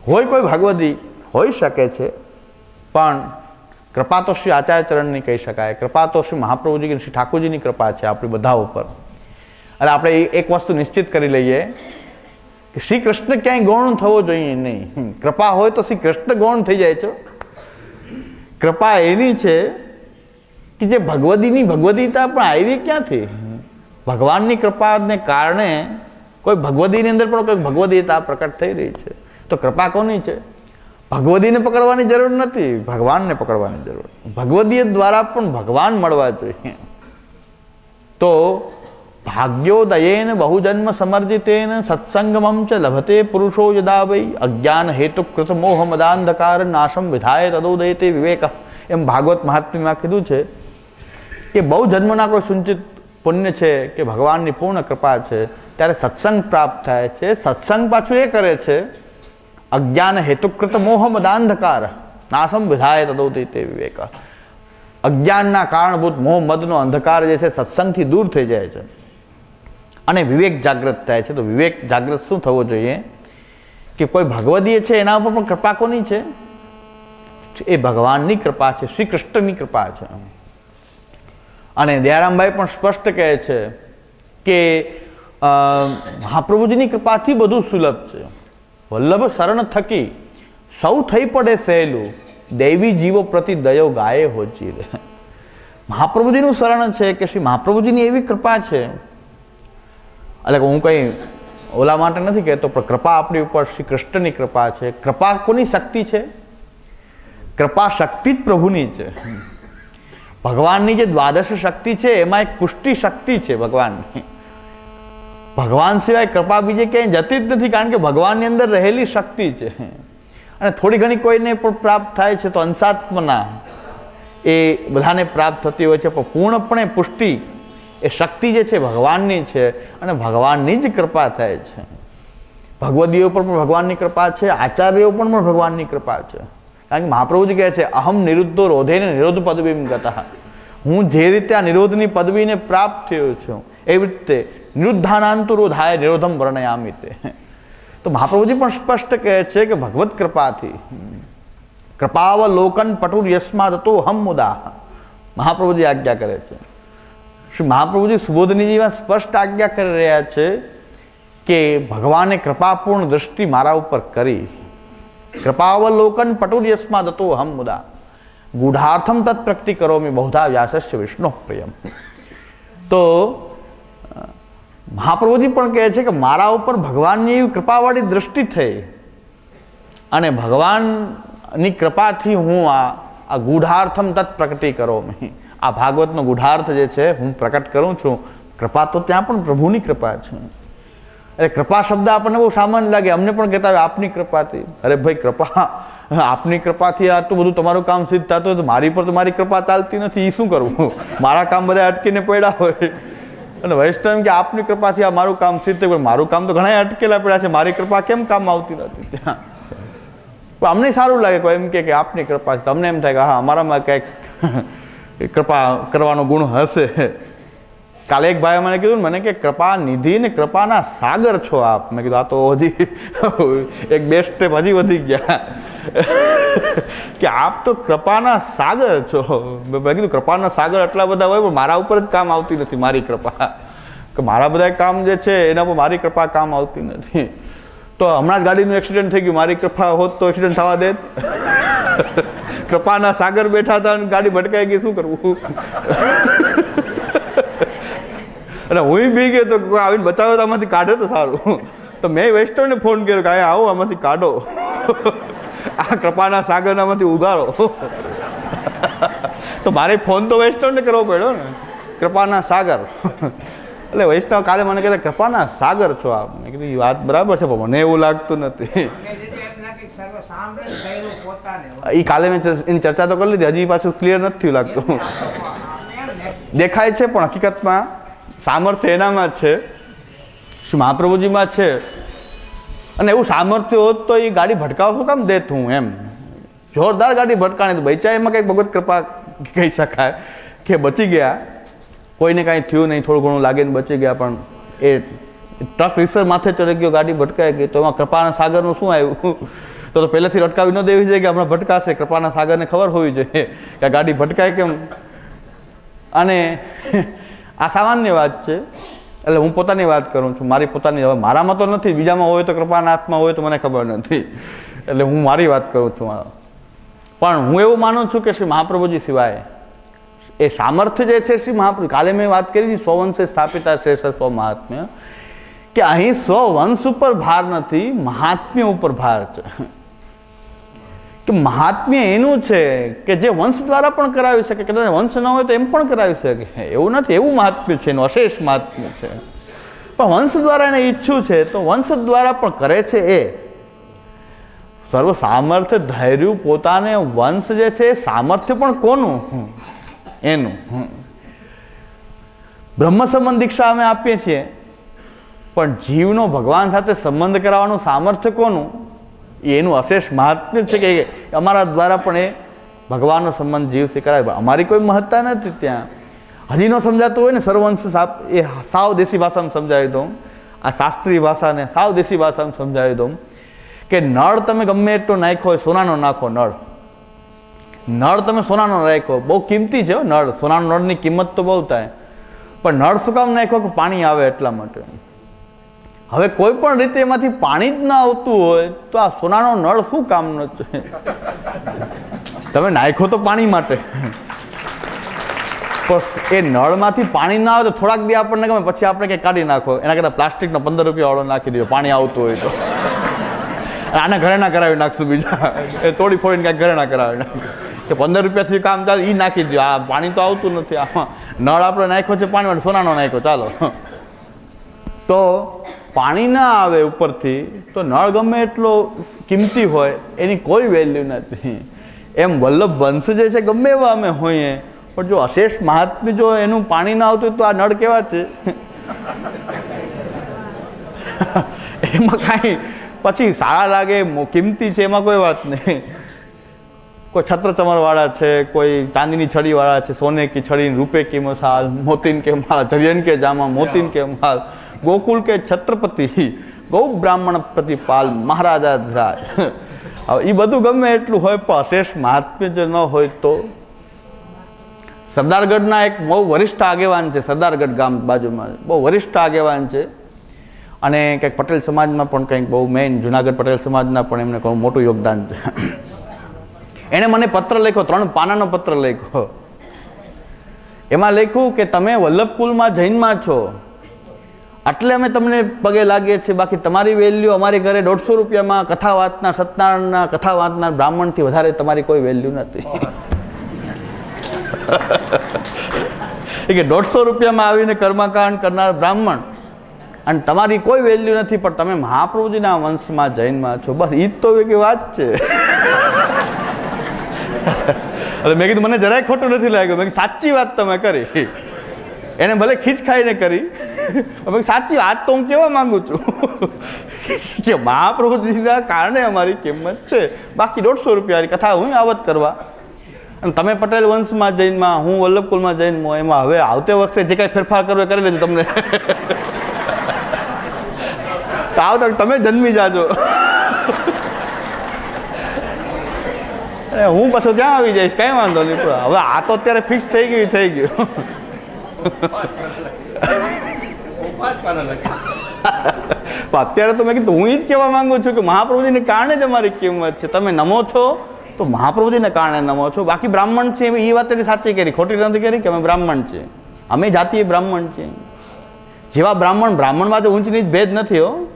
હોય કોઈ ભાગવતી હોઈ શકે છે, પણ કૃપા તો શ્રી આચાર્ય ચરણની કહી શકાય. કૃપા તો શ્રી મહાપ્રભુજી શ્રી ઠાકોરજીની કૃપા છે આપણી બધા ઉપર. અને આપણે એક વસ્તુ નિશ્ચિત કરી લઈએ કે શ્રી કૃષ્ણ ક્યાંય ગૌણ થવો જોઈએ નહીં. કૃપા હોય તો શ્રી કૃષ્ણ ગૌણ થઈ જાય છો. કૃપા એની છે કે જે ભગવદીની ભગવદીતા પણ આવી ક્યાંથી? ભગવાનની કૃપાને કારણે કોઈ ભગવદીની અંદર પણ કોઈ ભગવદીતા પ્રકટ થઈ રહી છે. તો કૃપા કોની છે? ભગવદીને પકડવાની જરૂર નથી, ભગવાનને પકડવાની જરૂર. ભગવદીય દ્વારા પણ ભગવાન મળવા જોઈએ. તો ભાગ્યોદયેન બહુજન્મ સમર્જિતેન સત્સંગમમ ચ લભતે પુરુષો યદા વૈ અજ્ઞાન હેતુકૃત મોહ મદાંધકાર નાશમ વિધાય તદોદયતે વિવેક. એમ ભાગવત મહાત્મ્યમાં કીધું છે કે બહુ જન્મના કોઈ સંચિત પુણ્ય છે કે ભગવાનની પૂર્ણ કૃપા છે, ત્યારે સત્સંગ પ્રાપ્ત થાય છે. સત્સંગ પાછું એ કરે છે, અજ્ઞાન હેતુકૃત મોહ નાસમ નાશમ વિધાય તે વિવેક. અજ્ઞાનના કારણભૂત મોહ મદનો અંધકાર જે છે, સત્સંગથી દૂર થઈ જાય છે. અને વિવેક જાગૃત થાય છે. તો વિવેક જાગૃત શું થવો જોઈએ? કે કોઈ ભગવદીય છે, એના ઉપર પણ કૃપા કોની છે? એ ભગવાનની કૃપા છે શ્રી કૃષ્ણની કૃપા છે. અને દયારામભાઈ પણ સ્પષ્ટ કહે છે કે મહાપ્રભુજીની કૃપાથી બધું સુલભ છે. વલ્લભ શરણ થકી સૌ થઈ પડે સહેલું, દૈવી જીવો પ્રતિ દયો ગાયે હોચી રહે મહાપ્રભુજીનું શરણ છે કે શ્રી મહાપ્રભુજીની એવી કૃપા છે. એટલે હું કંઈ ઓલા માટે નથી કહેતો, પણ કૃપા આપણી ઉપર શ્રી કૃષ્ણની કૃપા છે. કૃપા કોની શક્તિ છે? કૃપા શક્તિ જ પ્રભુની છે. ભગવાનની જે દ્વાદશ શક્તિ છે, એમાં એક પુષ્ટિ શક્તિ છે ભગવાનની. ભગવાન સિવાય કૃપા બીજે ક્યાંય જતી જ નથી, કારણ કે ભગવાનની અંદર રહેલી શક્તિ છે. અને થોડી ઘણી કોઈને પણ પ્રાપ્ત થાય છે, તો અંશાત્મના એ બધાને પ્રાપ્ત થતી હોય છે, પણ પૂર્ણપણે પુષ્ટિ એ શક્તિ જે છે, ભગવાનની છે, અને ભગવાનની જ કૃપા થાય છે. ભગવદીઓ પર પણ ભગવાનની કૃપા છે, આચાર્યો પણ પણ ભગવાનની કૃપા છે. કારણ કે મહાપ્રભુજી કહે છે, અહમ નિરુદ્ધો રોધેને નિરોધ પદવીમ ગતા. હું જે રીતે આ નિરોધની પદવીને પ્રાપ્ત થયો છું, એવી રીતે નિરુદ્ધાનાંતુ રોધાય નિરોધમ વર્ણયામી તે. તો મહાપ્રભુજી પણ સ્પષ્ટ કહે છે કે, ભગવત કૃપાથી, કૃપાવલોકન પટુર યસ્માદ તો હમ મુદા. મહાપ્રભુજી આજ્ઞા કરે છે. શ્રી મહાપ્રભુજી સુબોધનીજીમાં સ્પષ્ટ આજ્ઞા કરી રહ્યા છે કે, ભગવાને કૃપાપૂર્ણ દૃષ્ટિ મારા ઉપર કરી કૃપાવલોકન પટુર્યસ્મા દતો તો હમ મુદા ગૂઢાર્થમ તત્ પ્રકટી કરો મેં બહુધા વ્યાસસ્ય વિષ્ણુ પ્રિયમ તો મહાપ્રભુજી પણ કહે છે કે મારા ઉપર ભગવાનની એવી કૃપાવાળી દૃષ્ટિ થઈ અને ભગવાનની કૃપાથી હું આ આ ગુઢાર્થમ તત્ પ્રકટી કરો આ ભાગવતનો ગૂઢાર્થ જે છે હું પ્રકટ કરું છું કૃપા તો ત્યાં પણ પ્રભુની કૃપા છે એટલે કૃપા શબ્દ આપણને બહુ સામાન્ય લાગે. અમને પણ કહેતા હોય, આપની કૃપાથી. અરે ભાઈ, કૃપા. આપની કૃપાથી આટલું બધું તમારું કામ સિદ્ધ થતું તો મારી પર તો મારી કૃપા ચાલતી નથી. એ શું કરવું? મારા કામ બધા અટકીને પડ્યા હોય. અને વૈષ્ણવ કે, આપની કૃપાથી આ મારું કામ સિદ્ધ થયું. મારું કામ તો ઘણા અટકેલા પડ્યા છે. મારી કૃપા કેમ કામ આવતી નથી? ત્યાં. અમને સારું લાગે કોઈ એમ કે આપની કૃપા તમને એમ થાય કે, હા, અમારામાં કંઈક કૃપા કરવાનો ગુણ હશે. કાલે એક ભાઈએ મને કીધું મને કે કૃપા નિધિ ને કૃપાના સાગર છો આપ. મેં કીધું, આ તો હજી એક બે સ્ટેપ હજી વધી ગયા. કે આપ તો કૃપાના સાગર છો. મેં કીધું, કૃપાના સાગર એટલા બધા હોય, પણ મારા ઉપર જ કામ આવતી નથી, મારી કૃપા. કે મારા બધા કામ જે છે, એના પર મારી કૃપા કામ આવતી નથી. તો હમણાં જ ગાડીનું એક્સિડન્ટ થઈ ગયું. મારી કૃપા હોત તો એક્સિડન્ટ થવા દેત. કૃપાના સાગર બેઠા હતા અને ગાડી ભટકાઈ ગઈ, શું કરવું? અને હું બી ગયો તો આવીને બચાવ્યો તો આમાંથી કાઢે તો સારું. તો મેં વેસ્ટર્નને ફોન કર્યો કે આવો આમાંથી કાઢો. આ કૃપાના સાગરનામાંથી ઉગારો. તો મારે ફોન તો વેસ્ટર્નને કરવો પડ્યો ને. કૃપાના સાગર. એટલે વૈષ્ણવ કાલે મને કહેતા કૃપાના સાગર છો આપ. મેં કીધું એ વાત બરાબર છે પણ મને એવું લાગતું નથી. એ કાલે મેં એની ચર્ચા તો કરી લીધી હજી પાછું ક્લિયર નથી થયું લાગતું. દેખાય છે પણ હકીકતમાં સામર્થ્ય એનામાં જ છે. શું મહાપ્રભુજીમાં છે? અને એવું સામર્થ્ય હોત તો એ ગાડી ભટકાવ શું કામ દેત હું એમ? જોરદાર ગાડી ભટકાણે તો બચ્યા એમાં કંઈક ભગવત કૃપા કહી શકાય કે બચી ગયા. કોઈને કાંઈ થયું નહીં, થોડું ઘણું લાગે ને બચી ગયા, પણ એ ટ્રક રીસર માથે ચડી ગયો, ગાડી ભટકાઈ ગઈ, તો એમાં કૃપાના સાગરનું શું આવ્યું? તો પહેલેથી અટકાવી ન દેવી જોઈએ કે હમણાં ભટકાશે કૃપાના સાગરને ખબર હોવી જોઈએ કે ગાડી ભટકાય કેમ? અને આ સામાન્ય વાત છે. એટલે હું પોતાની વાત કરું છું. મારી પોતાની હવે મારામાં તો નથી, બીજામાં હોય તો કૃપાના હાથમાં હોય તો મને ખબર નથી. એટલે હું મારી વાત કરું છું પણ હું એવું માનું છું કે શ્રી મહાપ્રભુજી સિવાય એ સામર્થ્ય જે છે શ્રી મહાપ્રભુ, કાલે મેં વાત કરી હતી, સ્વવંશે સ્થાપિતા છે સ્વ મહાત્મ્ય, કે અહીં સ્વવંશ ઉપર ભાર નથી, મહાત્મ્ય ઉપર ભાર છે. કે મહાત્મ્ય એનું છે કે જે વંશ દ્વારા પણ કરાવી શકે, કદાચ વંશ ન હોય તો એમ પણ કરાવી શકે. એવું નથી, એવું મહાત્મ્ય છે, એનું અશેષ મહાત્મ્ય છે. પણ વંશ દ્વારા એને ઈચ્છું છે, તો વંશ દ્વારા પણ કરે છે એ. સર્વ સામર્થ્ય ધૈર્યું પોતાને વંશ જે છે એ સામર્થ્ય પણ કોનું? એનું. બ્રહ્મ સંબંધ દીક્ષા અમે આપીએ છીએ. પણ જીવનો ભગવાન સાથે સંબંધ કરાવવાનું સામર્થ્ય કોનું? એનું અશેષ મહાત્મ્ય છે કે અમારા દ્વારા પણ એ ભગવાનનો સંબંધ જીવ કરાય અમારી કોઈ મહત્તા નથી ત્યાં. હજી ન સમજાતું હોય ને સર્વંશ સાપ, એ સાવ દેશી ભાષામાં સમજાવી દઉં આ શાસ્ત્રીય ભાષાને સાવ દેશી ભાષામાં સમજાવી દઉં કે નળ તમે ગમે એટલો નાખ્યો હોય, સોનાનો નાખો નળ. નળ તમે સોનાનો નાખ્યો બહુ કિંમતી છે નળ. સોનાનો નળની કિંમત તો બહુ થાય. પણ નળ શું કામ નાખ્યો કે પાણી આવે એટલા માટે? હવે કોઈ પણ રીતે એમાંથી પાણી જ ના આવતું હોય, તો આ સોનાનો નળ શું કામનો છે? તમે નાખ્યો તો પાણી માટે. પણ એ નળમાંથી પાણી ના આવે તો થોડાક દી આપણને ગમે, પછી આપણે કંઈક કાઢી નાખો. એના કરતાં પ્લાસ્ટિકનો પંદર રૂપિયા વાળો નાખી દો, પાણી આવતું હોય તો. આને ઘરે ના કરાવી નાખશું બીજા. એ તોડી ફોડીને કાંઈક ઘરે ના કરાવી નાખશું કે પંદર રૂપિયાથી કામ ચાલે એ નાખી દો આ પાણી તો આવતું નથી. આમાં નળ આપણે નાખ્યો છે પાણી સોનાનો નાખ્યો. ચાલો. તો પાણી ના આવે ઉપરથી, તો નળ ગમે એટલો કિંમતી હોય, એની કોઈ વેલ્યુ નથી. એમ વલ્લભ વંશ જે છે, ગમે એવા અમે હોઈએ, પણ જો અશેષ મહાત્મ્ય જો એનું પાણી ના આવતું તો આ નળ કેવા છે? એમાં કાંઈ, પછી સારા લાગે કિંમતી છે, એમાં કોઈ વાત નહીં. કોઈ છત્ર ચમરવાળા છે, કોઈ ચાંદીની છડીવાળા છે, સોને કી છડી, રૂપે કે મસાલ, મોતીન કે માલ જરિયન કે જામા, મોતીન કે માલ. ગોકુલ કે છત્રપતિ, ગૌ બ્રાહ્મણ પ્રતિપાલ મહારાજા ધ્રાજ હવે એ બધું ગમે એટલું હોય, પણ અશેષ મહાત્મ્ય જો ન હોય તો સરદારગઢના એક બહુ વરિષ્ઠ આગેવાન છે, સરદારગઢ ગામ બાજુમાં. બહુ વરિષ્ઠ આગેવાન છે. અને કંઈક પટેલ સમાજમાં પણ કંઈક બહુ મેઇન જુનાગઢ પટેલ સમાજના પણ એમને ઘણું મોટું યોગદાન છે. એણે મને પત્ર લખ્યો, ત્રણ પાનાનો પત્ર લખ્યો. એમાં લખ્યું કે તમે વલ્લભકુલમાં જૈનમાં છો. એટલે અમે તમને પગે લાગીએ છીએ. બાકી તમારી વેલ્યુ અમારી ઘરે દોઢસો રૂપિયામાં કથા વાંચનાર સત્યનારાયણના કથા વાંચનાર બ્રાહ્મણથી વધારે તમારી કોઈ વેલ્યુ નથી. *laughs* કે દોઢસો રૂપિયામાં આવીને કર્મકાંડ કરનાર બ્રાહ્મણ, અને તમારી કોઈ વેલ્યુ નથી, પણ તમે મહાપ્રભુજીના વંશમાં જૈનમાં છો. બસ જ તો એક વાત છે. *laughs* એટલે મેં કીધું, મને જરાય ખોટું નથી લાગ્યું. મેં સાચી વાત તમે કરી. એને ભલે ખીચ ખાઈને કરી. કીધું સાચી વાત તો હું કહેવા માંગુ છું કે મહાપ્રભુજીના કારણે અમારી કિંમત છે બાકી દોઢસો રૂપિયાની કથા હું આવત કરવા અને તમે પટેલ વંશમાં જૈનમાં હું વલ્લભકુલમાં જૈનમાં એમાં હવે આવતે વખતે જે કાંઈ ફેરફાર કરવો કરી લેજો તમને તો આવતા તમે જન્મી જાજો હું પાછો ત્યાં આવી જઈશ કઈ વાંધો નહીં હવે આ તો અત્યારે ફિક્સ થઈ ગયું થઈ ગયું *laughs* અત્યારે તો મેં કીધું, હું જ કહેવા માંગુ છું કે મહાપ્રભુજીને કારણે જ અમારી કિંમત છે. તમે નમો છો, તો મહાપ્રભુજીને કારણે નમો છો. બાકી બ્રાહ્મણ છે, એ વાત એની સાચી કરી, ખોટી નથી કરી કે અમે બ્રાહ્મણ છીએ. અમે જાતીય બ્રાહ્મણ છીએ. જેવા બ્રાહ્મણ બ્રાહ્મણમાં તો ઊંચ નીચ ભેદ નથી, હો.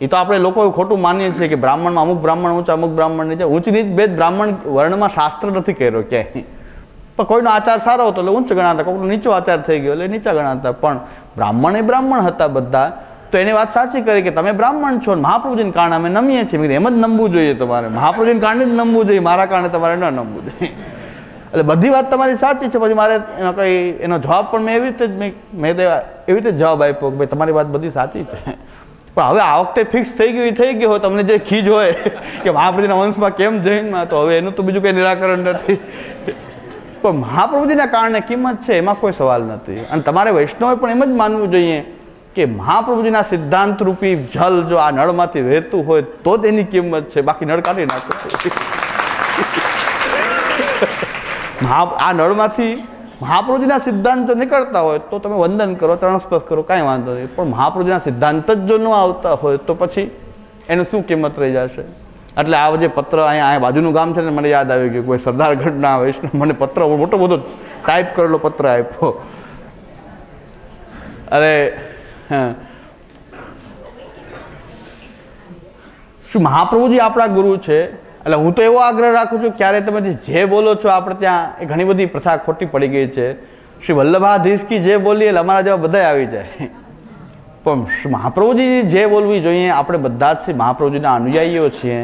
એ તો આપણે લોકો ખોટું માનીએ છીએ કે બ્રાહ્મણમાં અમુક બ્રાહ્મણ ઊંચા, અમુક બ્રાહ્મણ નીચે. ઊંચ નીચ ભેદ બ્રાહ્મણ વર્ણમાં શાસ્ત્ર નથી કર્યો ક્યાંય. પણ કોઈનો આચાર સારો હતો એટલે ઊંચ ગણાતા કોઈનો નીચો આચાર થઈ ગયો એટલે નીચા ગણાતા. પણ બ્રાહ્મણ એ બ્રાહ્મણ હતા બધા. તો એની વાત સાચી કરી કે તમે બ્રાહ્મણ છો મહાપ્રભુજીને કારણે અમે નમીએ છીએ. એમ જ નમવું જોઈએ તમારે. મહાપ્રભુજીને કારણે જ નમવું જોઈએ. મારા કારણે તમારે ન નમવું જોઈએ. એટલે બધી વાત તમારી સાચી છે. પછી મારે કંઈ, એનો જવાબ પણ મેં એવી રીતે જ મેં મેં એવી રીતે જવાબ આપ્યો કે ભાઈ, તમારી વાત બધી સાચી છે. પણ હવે આ વખતે ફિક્સ થઈ ગયું, એ થઈ ગયું હોય, તમને જે ખીજ હોય, કે મહાપ્રભુજીના વંશમાં કેમ જૈનમાં, તો હવે એનું તો બીજું કંઈ નિરાકરણ નથી. પણ મહાપ્રભુજીના કારણે કિંમત છે, એમાં કોઈ સવાલ નથી. અને તમારે વૈષ્ણવે પણ એમ જ માનવું જોઈએ કે મહાપ્રભુજીના સિદ્ધાંત રૂપી જલ જો આ નળમાંથી વહેતું હોય તો જ એની કિંમત છે, બાકી નળ કાઢી નાખો. મહા, આ નળમાંથી મહાપ્રભુજીના સિદ્ધાંત જો નીકળતા હોય તો તમે વંદન કરો ત્રણસ્પર્શ કરો, કાંઈ વાંધો નહીં. પણ મહાપ્રભુજીના સિદ્ધાંત જ જો ન આવતા હોય તો પછી એનું શું કિંમત રહી જશે? એટલે આ જે પત્ર અહીંયા આ બાજુનું ગામ છે ને, મને યાદ આવી ગયું કોઈ સરદારગઢના વૈષ્ણવ, મને પત્ર મોટો બધો ટાઈપ કરેલો પત્ર આપ્યો. અરે શું મહાપ્રભુજી આપણા ગુરુ છે? એટલે હું તો એવો આગ્રહ રાખું છું, ક્યારે તમે જે બોલો છો, આપણે ત્યાં એ ઘણી બધી પ્રથા ખોટી પડી ગઈ છે. શ્રી વલ્લભાધીશ કી જે બોલીએ, એટલે અમારા જેવા બધા આવી જાય. પણ મહાપ્રભુજી જે બોલવી જોઈએ, આપણે બધા જ શ્રી મહાપ્રભુજીના અનુયાયીઓ છીએ.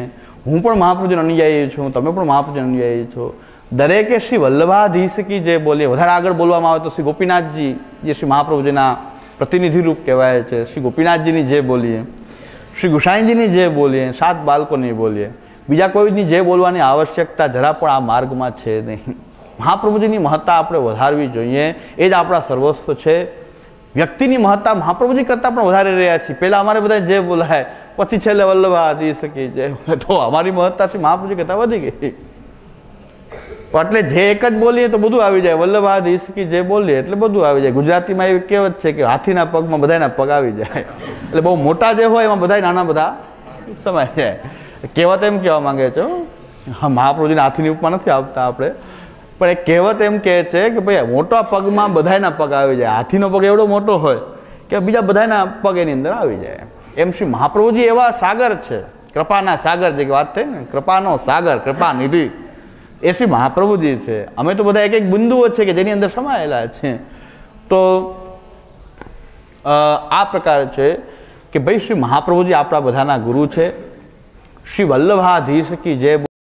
હું પણ મહાપ્રભુજીનો અનુયાયી છું, તમે પણ મહાપ્રભુજીના અનુયાયી છો. દરેકે શ્રી વલ્લભાધીશ કી જે બોલીએ, વધારે આગળ બોલવામાં આવે તો શ્રી ગોપીનાથજી, જે શ્રી મહાપ્રભુજીના પ્રતિનિધિરૂપ કહેવાય છે, શ્રી ગોપીનાથજીની જે બોલીએ, શ્રી ગુસાઈજીની જે બોલીએ, સાત બાળકોની બોલીએ, બીજા કોઈની જે બોલવાની આવશ્યકતા જરા પણ આ માર્ગમાં છે નહીં. મહાપ્રભુજીની મહત્તા આપણે વધારવી જોઈએ, એ જ આપણા સર્વસ્વ છે. વ્યક્તિની મહત્તા મહાપ્રભુજી કરતાં પણ વધારે રહ્યા છીએ. પહેલાં અમારે બધા જે બોલાય પછી છેલ્લે વલ્લભા આદિ શકી જાય. તો અમારી મહત્તા છે મહાપ્રભુજી કરતાં વધી ગઈ. એટલે જે એક જ બોલીએ તો બધું આવી જાય. વલ્લભાદ ઈસકી જે બોલીએ એટલે બધું આવી જાય. ગુજરાતીમાં એવી કહેવત છે કે હાથીના પગમાં બધાના પગ આવી જાય. એટલે બહુ મોટા જે હોય એમાં બધા નાના બધા સમાય જાય. કહેવત એમ કહેવા માંગે છે હા. મહાપ્રભુજીને હાથીની ઉપમા નથી આવતા આપણે. પણ એ કહેવત એમ કહે છે કે ભાઈ મોટા પગમાં બધાના પગ આવી જાય. હાથીનો પગ એવડો મોટો હોય કે બીજા બધાના પગ એની અંદર આવી જાય. એમ શ્રી મહાપ્રભુજી એવા સાગર છે. કૃપાના સાગર જે વાત થઈ ને, કૃપાનો સાગર કૃપા નિધિ એ શ્રી મહાપ્રભુજી છે. અમે તો બધા એક એક બિંદુઓ છે કે જેની અંદર સમાયેલા છે. તો આ પ્રકાર છે કે ભાઈ શ્રી મહાપ્રભુજી આપણા બધાના ગુરુ છે. શ્રી વલ્લભાધીશ કી જય